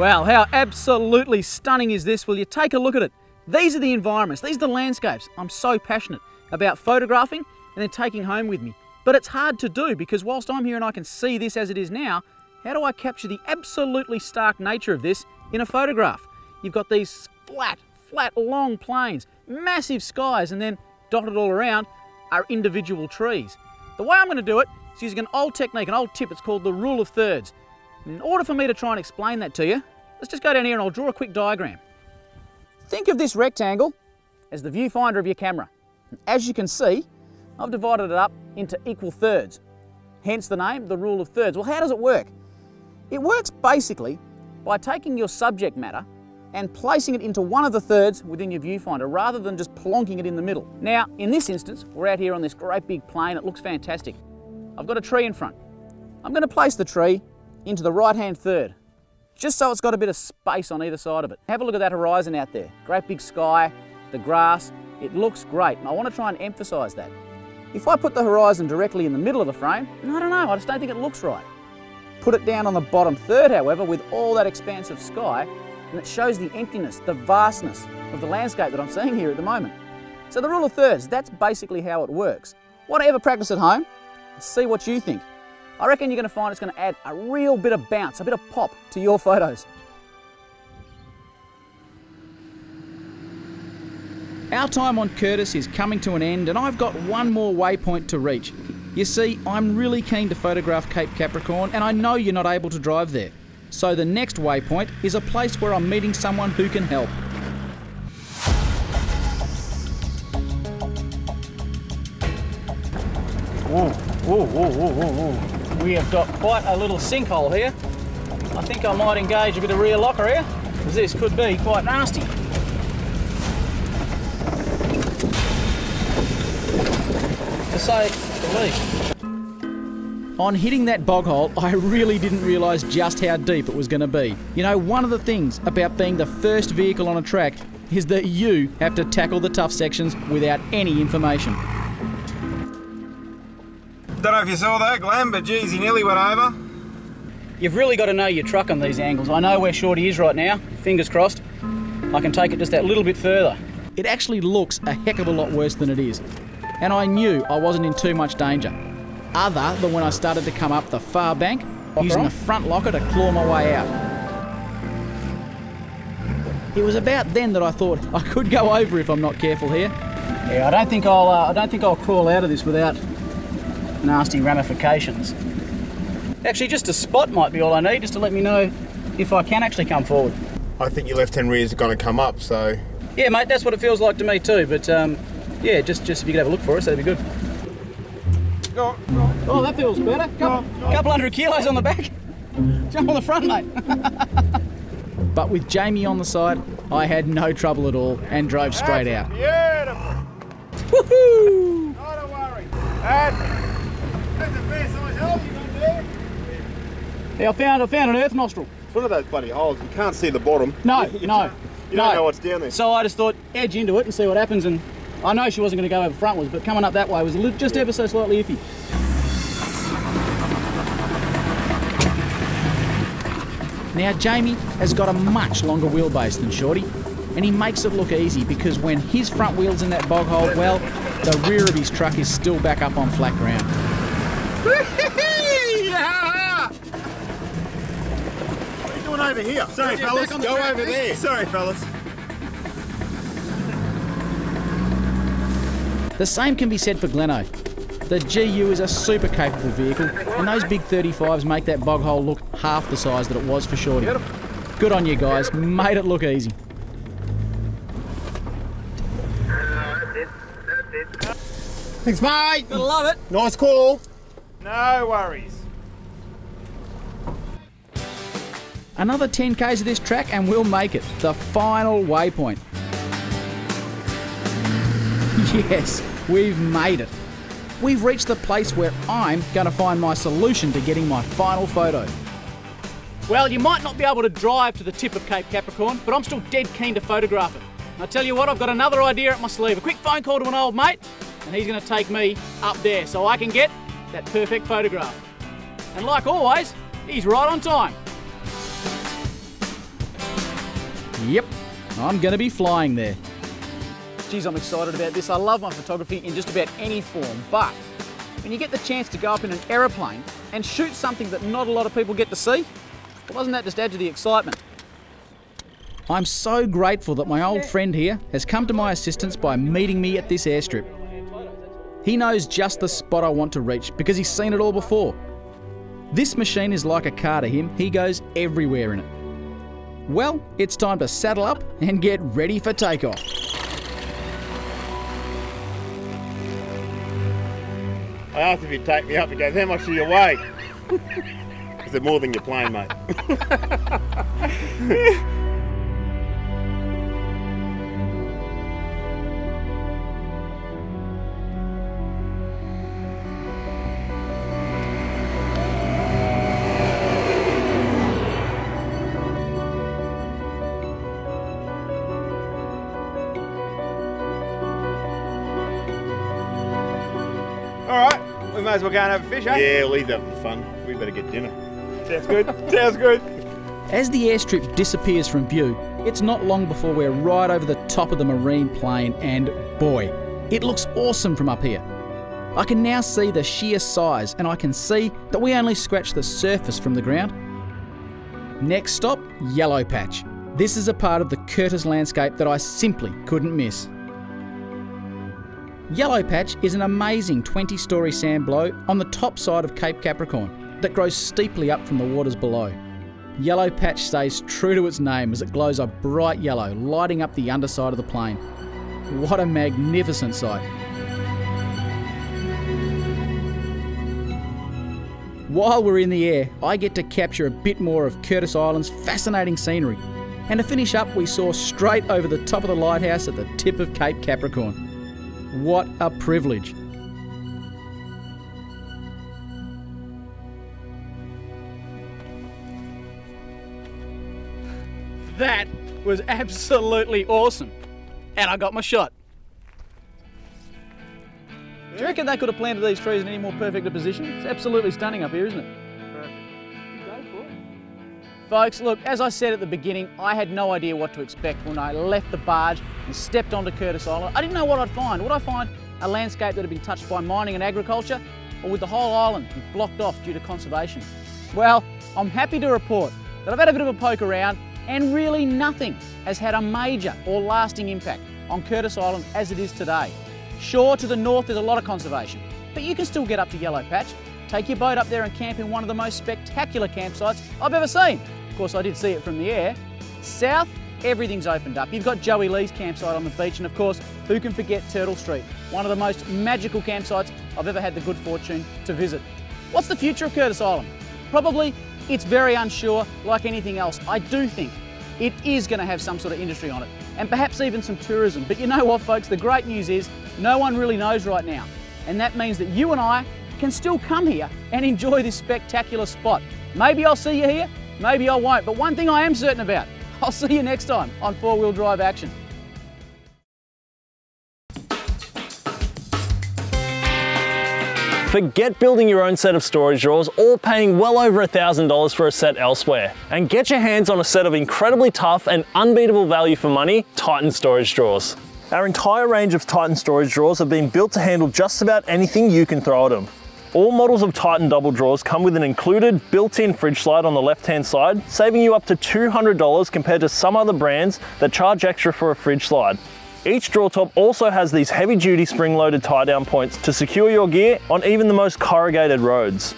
Wow, how absolutely stunning is this? Will you take a look at it? These are the environments, these are the landscapes I'm so passionate about photographing and then taking home with me. But it's hard to do because whilst I'm here and I can see this as it is now, how do I capture the absolutely stark nature of this in a photograph? You've got these flat, flat, long plains, massive skies, and then dotted all around are individual trees. The way I'm going to do it is using an old technique, an old tip, it's called the rule of thirds. In order for me to try and explain that to you, let's just go down here and I'll draw a quick diagram. Think of this rectangle as the viewfinder of your camera. As you can see, I've divided it up into equal thirds. Hence the name, the rule of thirds. Well, how does it work? It works basically by taking your subject matter and placing it into one of the thirds within your viewfinder rather than just plonking it in the middle. Now, in this instance, we're out here on this great big plain. It looks fantastic. I've got a tree in front. I'm going to place the tree into the right hand third, just so it's got a bit of space on either side of it. Have a look at that horizon out there. Great big sky, the grass, it looks great. And I want to try and emphasise that. If I put the horizon directly in the middle of the frame, I don't know, I just don't think it looks right. Put it down on the bottom third, however, with all that expansive sky, and it shows the emptiness, the vastness of the landscape that I'm seeing here at the moment. So the rule of thirds, that's basically how it works. Want to ever practice at home? See what you think. I reckon you're going to find it's going to add a real bit of bounce, a bit of pop to your photos. Our time on Curtis is coming to an end, and I've got one more waypoint to reach. You see, I'm really keen to photograph Cape Capricorn, and I know you're not able to drive there. So the next waypoint is a place where I'm meeting someone who can help. Whoa, whoa, whoa, whoa, whoa, whoa. We have got quite a little sinkhole here. I think I might engage a bit of rear locker here, because this could be quite nasty. To say the least. On hitting that bog hole, I really didn't realise just how deep it was going to be. You know, one of the things about being the first vehicle on a track is that you have to tackle the tough sections without any information. Don't know if you saw that, Glenn, but geez, he nearly went over. You've really got to know your truck on these angles. I know where Shorty is right now, fingers crossed. I can take it just that little bit further. It actually looks a heck of a lot worse than it is. And I knew I wasn't in too much danger, other than when I started to come up the far bank using on. the front locker to claw my way out. It was about then that I thought I could go over if I'm not careful here. Yeah, I don't think I'll. Uh, I don't think I'll crawl out of this without nasty ramifications. Actually, just a spot might be all I need, just to let me know if I can actually come forward. I think your left-hand rear is going to come up, so Yeah, mate, that's what it feels like to me too. But um, yeah, just just if you could have a look for us, that'd be good. go, go. Oh, that feels better. Couple, couple hundred kilos on the back. Jump on the front, mate. But with Jamie on the side, I had no trouble at all and drove straight out. Beautiful. Woohoo! Not a worry. That's. That's a fair size hole you got there. Yeah, I found I found an earth nostril. It's one of those bloody holes. You can't see the bottom. No, You- you no, don't- You don't no. know what's down there. So I just thought edge into it and see what happens. And I know she wasn't going to go over frontwards, but coming up that way was a little, just ever so slightly iffy. Now, Jamie has got a much longer wheelbase than Shorty, and he makes it look easy because when his front wheel's in that bog hole, well, the rear of his truck is still back up on flat ground. What are you doing over here? Sorry, Yeah, fellas. back the Go track, over mate. there. Sorry, fellas. The same can be said for Gleno. The GU is a super capable vehicle, and those big 35s make that bog hole look half the size that it was for Shorty. Good on you guys, made it look easy. Thanks, mate. Gotta love it. Nice call. No worries. Another 10k's of this track and we'll make it. The final waypoint. Yes, we've made it. We've reached the place where I'm going to find my solution to getting my final photo. Well, you might not be able to drive to the tip of Cape Capricorn, but I'm still dead keen to photograph it. And I tell you what, I've got another idea up my sleeve. A quick phone call to an old mate, and he's going to take me up there so I can get that perfect photograph. And like always, he's right on time. Yep, I'm going to be flying there. Geez, I'm excited about this. I love my photography in just about any form, but when you get the chance to go up in an aeroplane and shoot something that not a lot of people get to see, well, doesn't that just add to the excitement? I'm so grateful that my old friend here has come to my assistance by meeting me at this airstrip. He knows just the spot I want to reach because he's seen it all before. This machine is like a car to him, he goes everywhere in it. Well, it's time to saddle up and get ready for takeoff. I asked if you'd take me up. He goes, how much do you weigh? I said, more than your plane, mate. we might as well go and have a fish, eh? Yeah, leave that for fun. We better get dinner. Sounds good. Sounds good. As the airstrip disappears from view, it's not long before we're right over the top of the marine plain, and boy, it looks awesome from up here. I can now see the sheer size, and I can see that we only scratched the surface from the ground. Next stop, Yellow Patch. This is a part of the Curtis landscape that I simply couldn't miss. Yellow Patch is an amazing 20 story sand blow on the top side of Cape Capricorn that grows steeply up from the waters below. Yellow Patch stays true to its name as it glows a bright yellow, lighting up the underside of the plane. What a magnificent sight! While we're in the air, I get to capture a bit more of Curtis Island's fascinating scenery. And to finish up, we saw straight over the top of the lighthouse at the tip of Cape Capricorn. What a privilege! That was absolutely awesome. And I got my shot. Do you reckon they could have planted these trees in any more perfect a position? It's absolutely stunning up here, isn't it? Folks, look, as I said at the beginning, I had no idea what to expect when I left the barge and stepped onto Curtis Island. I didn't know what I'd find. Would I find a landscape that had been touched by mining and agriculture, or would the whole island be blocked off due to conservation? Well, I'm happy to report that I've had a bit of a poke around and really nothing has had a major or lasting impact on Curtis Island as it is today. Sure, to the north there's a lot of conservation, but you can still get up to Yellow Patch, take your boat up there and camp in one of the most spectacular campsites I've ever seen. Of course, I did see it from the air. South, everything's opened up. You've got Joey Lee's campsite on the beach, and of course, who can forget Turtle Street, one of the most magical campsites I've ever had the good fortune to visit. What's the future of Curtis Island? Probably it's very unsure, like anything else. I do think it is going to have some sort of industry on it, and perhaps even some tourism. But you know what, folks? The great news is no one really knows right now. And that means that you and I can still come here and enjoy this spectacular spot. Maybe I'll see you here, maybe I won't. But one thing I am certain about, I'll see you next time on Four Wheel Drive Action. Forget building your own set of storage drawers or paying well over $1,000 for a set elsewhere and get your hands on a set of incredibly tough and unbeatable value for money Titan storage drawers. Our entire range of Titan storage drawers have been built to handle just about anything you can throw at them. All models of Titan double drawers come with an included built-in fridge slide on the left-hand side, saving you up to $200 compared to some other brands that charge extra for a fridge slide. Each drawer top also has these heavy duty spring loaded tie down points to secure your gear on even the most corrugated roads.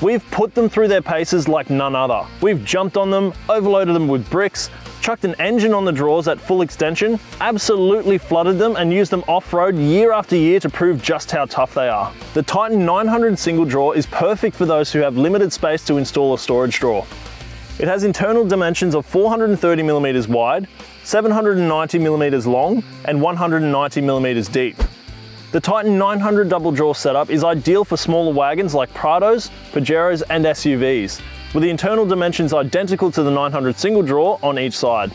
We've put them through their paces like none other. We've jumped on them, overloaded them with bricks, chucked an engine on the drawers at full extension, absolutely flooded them and used them off-road year after year to prove just how tough they are. The Titan 900 single drawer is perfect for those who have limited space to install a storage drawer. It has internal dimensions of 430 millimeters wide, 790 millimeters long, and 190 millimeters deep. The Titan 900 double drawer setup is ideal for smaller wagons like Prados, Pajeros, and SUVs, with the internal dimensions identical to the 900 single drawer on each side.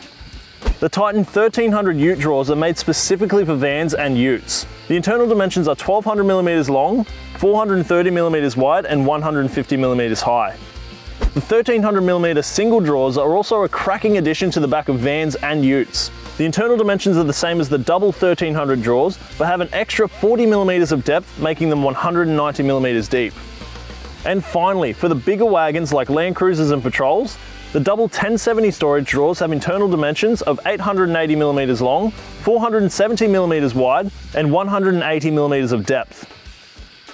The Titan 1300 ute drawers are made specifically for vans and utes. The internal dimensions are 1200 millimeters long, 430 millimeters wide, and 150 millimeters high. The 1300mm single drawers are also a cracking addition to the back of vans and utes. The internal dimensions are the same as the double 1300 drawers, but have an extra 40mm of depth, making them 190mm deep. And finally, for the bigger wagons like Land Cruisers and Patrols, the double 1070 storage drawers have internal dimensions of 880mm long, 470mm wide, and 180mm of depth.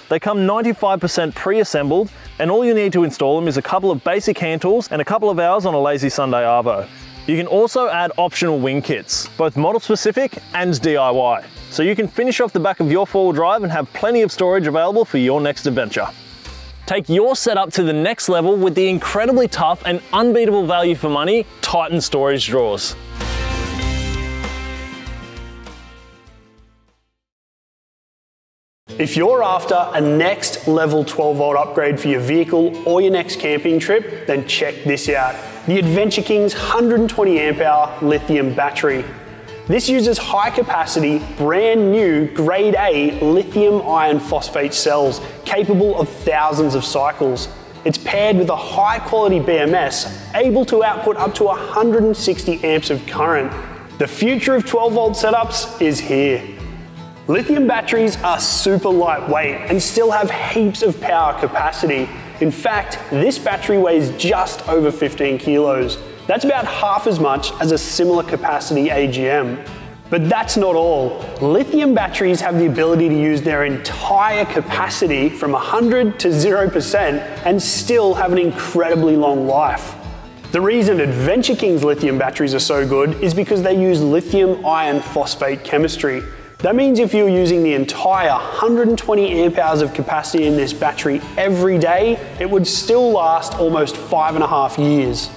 They come 95% pre-assembled and all you need to install them is a couple of basic hand tools and a couple of hours on a lazy Sunday Arvo. You can also add optional wing kits, both model specific and DIY. So you can finish off the back of your four-wheel drive and have plenty of storage available for your next adventure. Take your setup to the next level with the incredibly tough and unbeatable value for money Titan storage drawers. If you're after a next level 12 volt upgrade for your vehicle or your next camping trip, then check this out. The Adventure Kings 120 amp hour lithium battery. This uses high capacity, brand new grade A lithium iron phosphate cells capable of thousands of cycles. It's paired with a high quality BMS able to output up to 160 amps of current. The future of 12 volt setups is here. Lithium batteries are super lightweight and still have heaps of power capacity. In fact, this battery weighs just over 15 kilos. That's about half as much as a similar capacity AGM. But that's not all. Lithium batteries have the ability to use their entire capacity from 100 to 0% and still have an incredibly long life. The reason Adventure Kings lithium batteries are so good is because they use lithium iron phosphate chemistry. That means if you're using the entire 120 amp hours of capacity in this battery every day, it would still last almost five and a half years.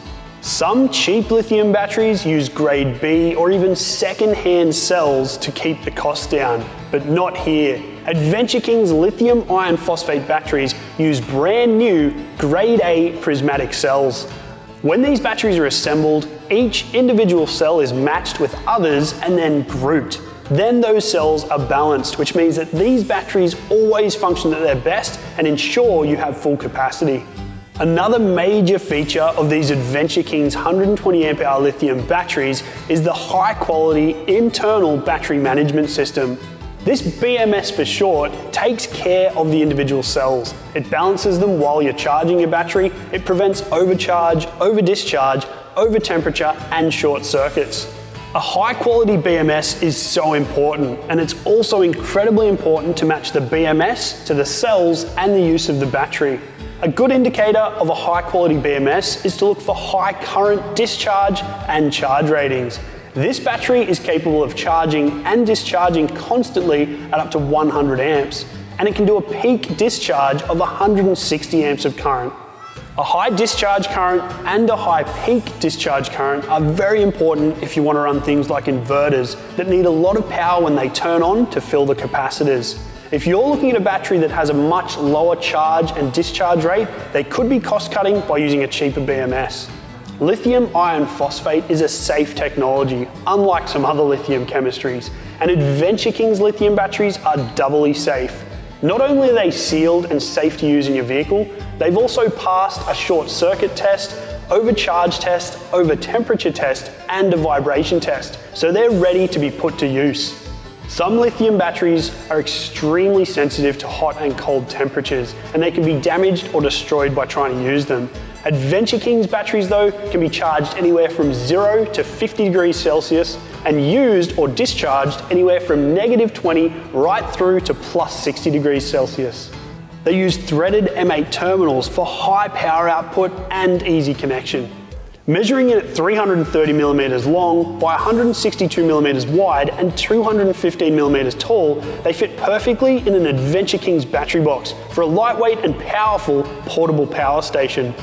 Some cheap lithium batteries use grade B or even second-hand cells to keep the cost down, but not here. Adventure Kings lithium iron phosphate batteries use brand new grade A prismatic cells. When these batteries are assembled, each individual cell is matched with others and then grouped. Then those cells are balanced, which means that these batteries always function at their best and ensure you have full capacity. Another major feature of these Adventure Kings 120 amp hour lithium batteries is the high quality internal battery management system. This BMS for short takes care of the individual cells. It balances them while you're charging your battery, it prevents overcharge, over discharge, over temperature and short circuits. A high quality BMS is so important and it's also incredibly important to match the BMS to the cells and the use of the battery. A good indicator of a high quality BMS is to look for high current discharge and charge ratings. This battery is capable of charging and discharging constantly at up to 100 amps, and it can do a peak discharge of 160 amps of current. A high discharge current and a high peak discharge current are very important if you want to run things like inverters that need a lot of power when they turn on to fill the capacitors. If you're looking at a battery that has a much lower charge and discharge rate, they could be cost cutting by using a cheaper BMS. Lithium iron phosphate is a safe technology, unlike some other lithium chemistries, and Adventure Kings lithium batteries are doubly safe. Not only are they sealed and safe to use in your vehicle, they've also passed a short circuit test, overcharge test, over temperature test, and a vibration test, so they're ready to be put to use. Some lithium batteries are extremely sensitive to hot and cold temperatures, and they can be damaged or destroyed by trying to use them. Adventure Kings batteries though can be charged anywhere from 0 to 50 degrees Celsius and used or discharged anywhere from negative 20 right through to plus 60 degrees Celsius. They use threaded M8 terminals for high power output and easy connection. Measuring in at 330 millimeters long by 162 millimeters wide and 215 millimeters tall, they fit perfectly in an Adventure Kings battery box for a lightweight and powerful portable power station.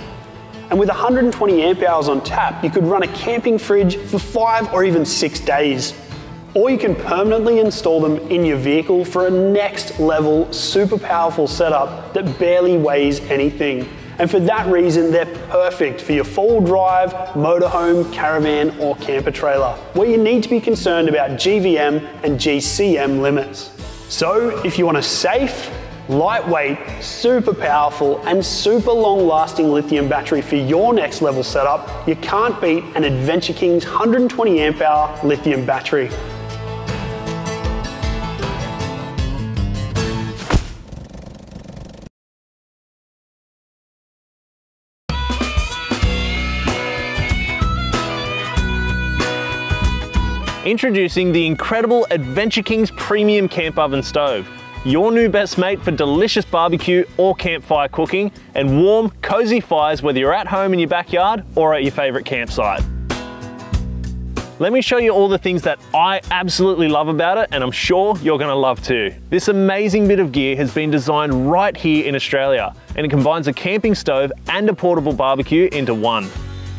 And with 120 amp hours on tap, you could run a camping fridge for five or even six days. Or you can permanently install them in your vehicle for a next level super powerful setup that barely weighs anything. And for that reason, they're perfect for your four-wheel drive, motorhome, caravan, or camper trailer, where you need to be concerned about GVM and GCM limits. So if you want a safe, lightweight, super powerful, and super long lasting lithium battery for your next level setup, you can't beat an Adventure Kings 120 amp hour lithium battery. Introducing the incredible Adventure Kings Premium Camp Oven Stove. Your new best mate for delicious barbecue or campfire cooking and warm, cozy fires whether you're at home in your backyard or at your favorite campsite. Let me show you all the things that I absolutely love about it and I'm sure you're gonna love too. This amazing bit of gear has been designed right here in Australia and it combines a camping stove and a portable barbecue into one.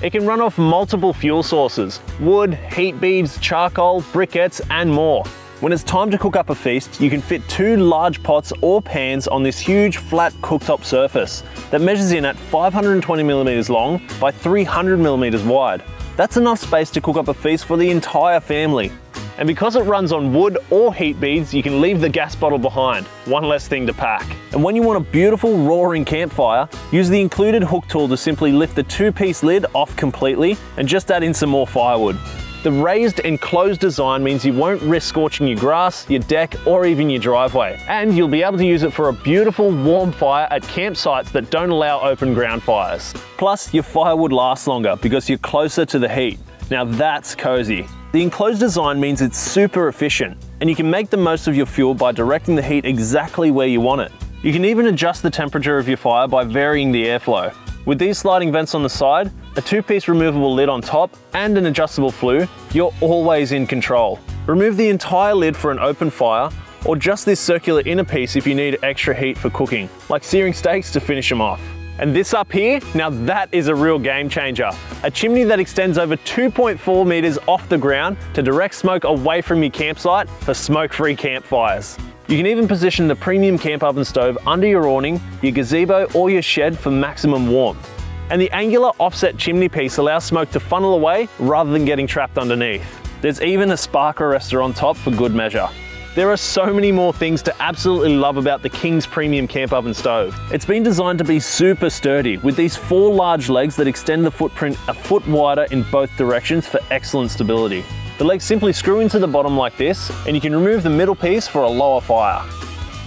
It can run off multiple fuel sources, wood, heat beads, charcoal, briquettes, and more. When it's time to cook up a feast, you can fit two large pots or pans on this huge flat cooktop surface that measures in at 520 millimeters long by 300 millimeters wide. That's enough space to cook up a feast for the entire family. And because it runs on wood or heat beads, you can leave the gas bottle behind, one less thing to pack. And when you want a beautiful roaring campfire, use the included hook tool to simply lift the two-piece lid off completely and just add in some more firewood. The raised and closed design means you won't risk scorching your grass, your deck, or even your driveway. And you'll be able to use it for a beautiful warm fire at campsites that don't allow open ground fires. Plus, your fire would last longer because you're closer to the heat. Now that's cozy. The enclosed design means it's super efficient, and you can make the most of your fuel by directing the heat exactly where you want it. You can even adjust the temperature of your fire by varying the airflow. With these sliding vents on the side, a two-piece removable lid on top, and an adjustable flue, you're always in control. Remove the entire lid for an open fire, or just this circular inner piece if you need extra heat for cooking, like searing steaks to finish them off. And this up here, now that is a real game changer. A chimney that extends over 2.4 meters off the ground to direct smoke away from your campsite for smoke-free campfires. You can even position the premium camp oven stove under your awning, your gazebo or your shed for maximum warmth. And the angular offset chimney piece allows smoke to funnel away rather than getting trapped underneath. There's even a spark arrestor on top for good measure. There are so many more things to absolutely love about the King's Premium Camp Oven Stove. It's been designed to be super sturdy with these four large legs that extend the footprint a foot wider in both directions for excellent stability. The legs simply screw into the bottom like this, and you can remove the middle piece for a lower fire.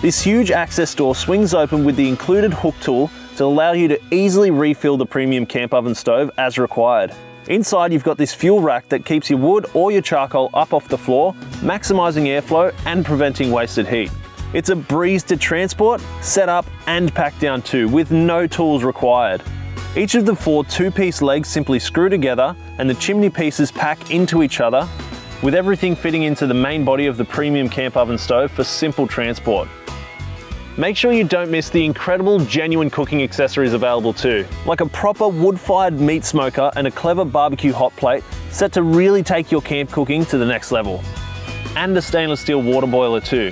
This huge access door swings open with the included hook tool to allow you to easily refill the premium camp oven stove as required. Inside you've got this fuel rack that keeps your wood or your charcoal up off the floor, maximising airflow and preventing wasted heat. It's a breeze to transport, set up and pack down too, with no tools required. Each of the four two-piece legs simply screw together and the chimney pieces pack into each other with everything fitting into the main body of the premium camp oven stove for simple transport. Make sure you don't miss the incredible genuine cooking accessories available too, like a proper wood-fired meat smoker and a clever barbecue hot plate set to really take your camp cooking to the next level. And a stainless steel water boiler too,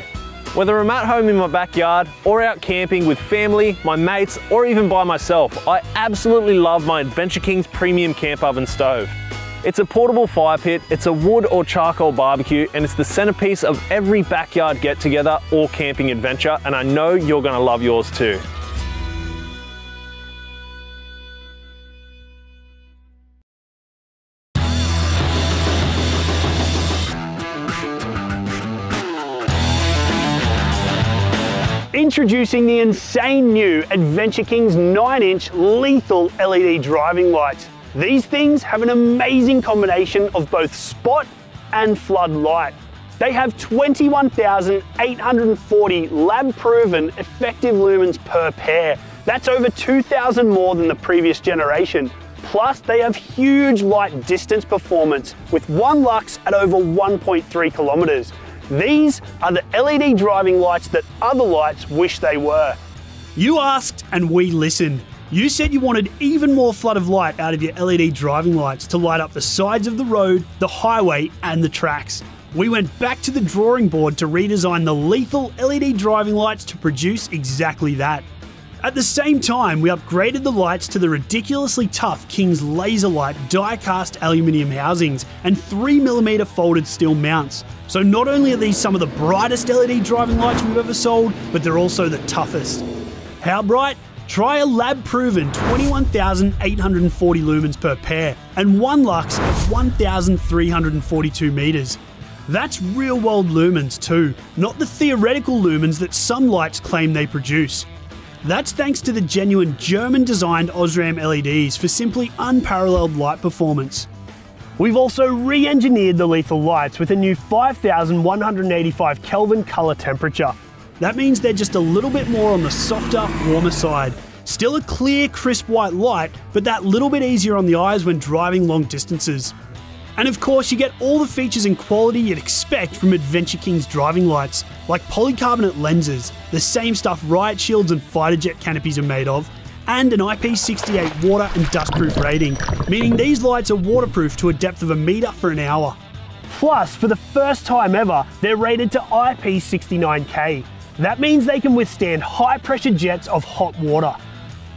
whether I'm at home in my backyard or out camping with family, my mates, or even by myself, I absolutely love my Adventure Kings Premium Camp Oven Stove. It's a portable fire pit, it's a wood or charcoal barbecue, and it's the centerpiece of every backyard get together or camping adventure, and I know you're gonna love yours too. Introducing the insane new Adventure Kings 9-inch lethal LED driving lights. These things have an amazing combination of both spot and flood light. They have 21,840 lab-proven effective lumens per pair. That's over 2,000 more than the previous generation. Plus, they have huge light distance performance with one lux at over 1.3 kilometers. These are the LED driving lights that other lights wish they were. You asked and we listened. You said you wanted even more flood of light out of your LED driving lights to light up the sides of the road, the highway, and the tracks. We went back to the drawing board to redesign the lethal LED driving lights to produce exactly that. At the same time, we upgraded the lights to the ridiculously tough King's Laser Light die-cast aluminium housings and 3mm folded steel mounts. So not only are these some of the brightest LED driving lights we've ever sold, but they're also the toughest. How bright? Try a lab-proven 21,840 lumens per pair and one lux of 1,342 meters. That's real-world lumens too, not the theoretical lumens that some lights claim they produce. That's thanks to the genuine German designed Osram LEDs for simply unparalleled light performance. We've also re engineered the lethal lights with a new 5185 Kelvin colour temperature. That means they're just a little bit more on the softer, warmer side. Still a clear, crisp white light, but that little bit easier on the eyes when driving long distances. And of course, you get all the features and quality you'd expect from Adventure Kings driving lights, like polycarbonate lenses, the same stuff riot shields and fighter jet canopies are made of, and an IP68 water and dustproof rating, meaning these lights are waterproof to a depth of a metre for an hour. Plus, for the first time ever, they're rated to IP69K. That means they can withstand high pressure jets of hot water.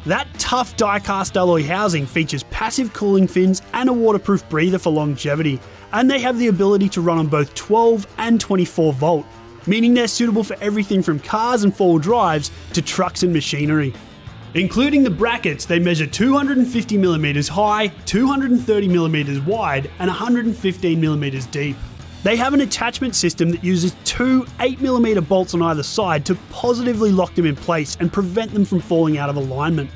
That tough die-cast alloy housing features passive cooling fins and a waterproof breather for longevity, and they have the ability to run on both 12 and 24 volt, meaning they're suitable for everything from cars and four-wheel drives to trucks and machinery. Including the brackets, they measure 250mm high, 230mm wide, and 115mm deep. They have an attachment system that uses two 8mm bolts on either side to positively lock them in place and prevent them from falling out of alignment.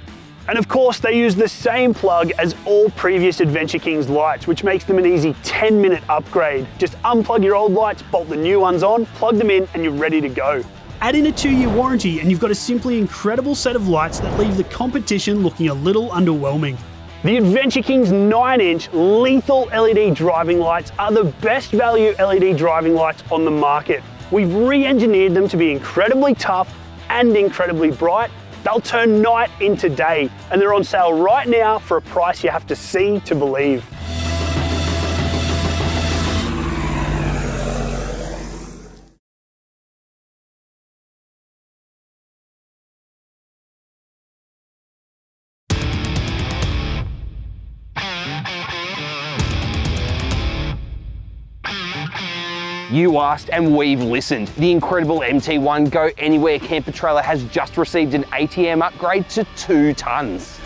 And of course, they use the same plug as all previous Adventure Kings lights, which makes them an easy 10 minute upgrade. Just unplug your old lights, bolt the new ones on, plug them in, and you're ready to go. Add in a two year warranty, and you've got a simply incredible set of lights that leave the competition looking a little underwhelming. The Adventure Kings 9 inch lethal LED driving lights are the best value LED driving lights on the market. We've re engineered them to be incredibly tough and incredibly bright. They'll turn night into day, and they're on sale right now for a price you have to see to believe. You asked and we've listened. The incredible MT1 Go Anywhere camper trailer has just received an ATM upgrade to two tons.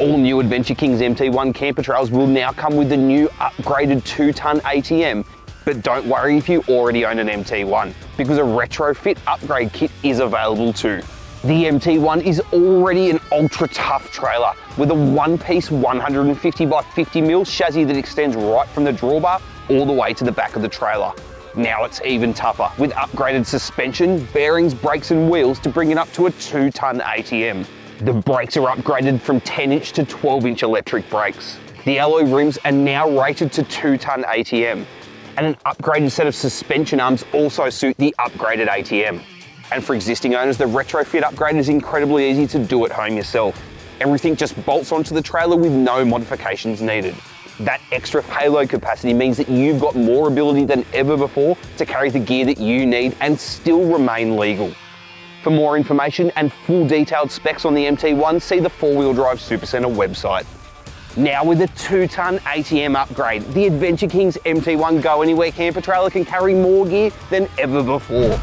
All new Adventure Kings MT1 camper trailers will now come with the new upgraded two ton ATM. But don't worry if you already own an MT1, because a retrofit upgrade kit is available too. The MT1 is already an ultra tough trailer with a one piece 150 by 50 mil chassis that extends right from the drawbar all the way to the back of the trailer. Now it's even tougher with upgraded suspension, bearings, brakes and wheels to bring it up to a two ton ATM. The brakes are upgraded from 10 inch to 12 inch electric brakes. The alloy rims are now rated to two ton ATM and an upgraded set of suspension arms also suit the upgraded ATM. And for existing owners, the retrofit upgrade is incredibly easy to do at home yourself. Everything just bolts onto the trailer with no modifications needed. That extra payload capacity means that you've got more ability than ever before to carry the gear that you need and still remain legal. For more information and full detailed specs on the MT1, see the 4-Wheel Drive Supacentre website. Now with a 2-ton ATM upgrade, the Adventure Kings MT1 Go Anywhere camper trailer can carry more gear than ever before.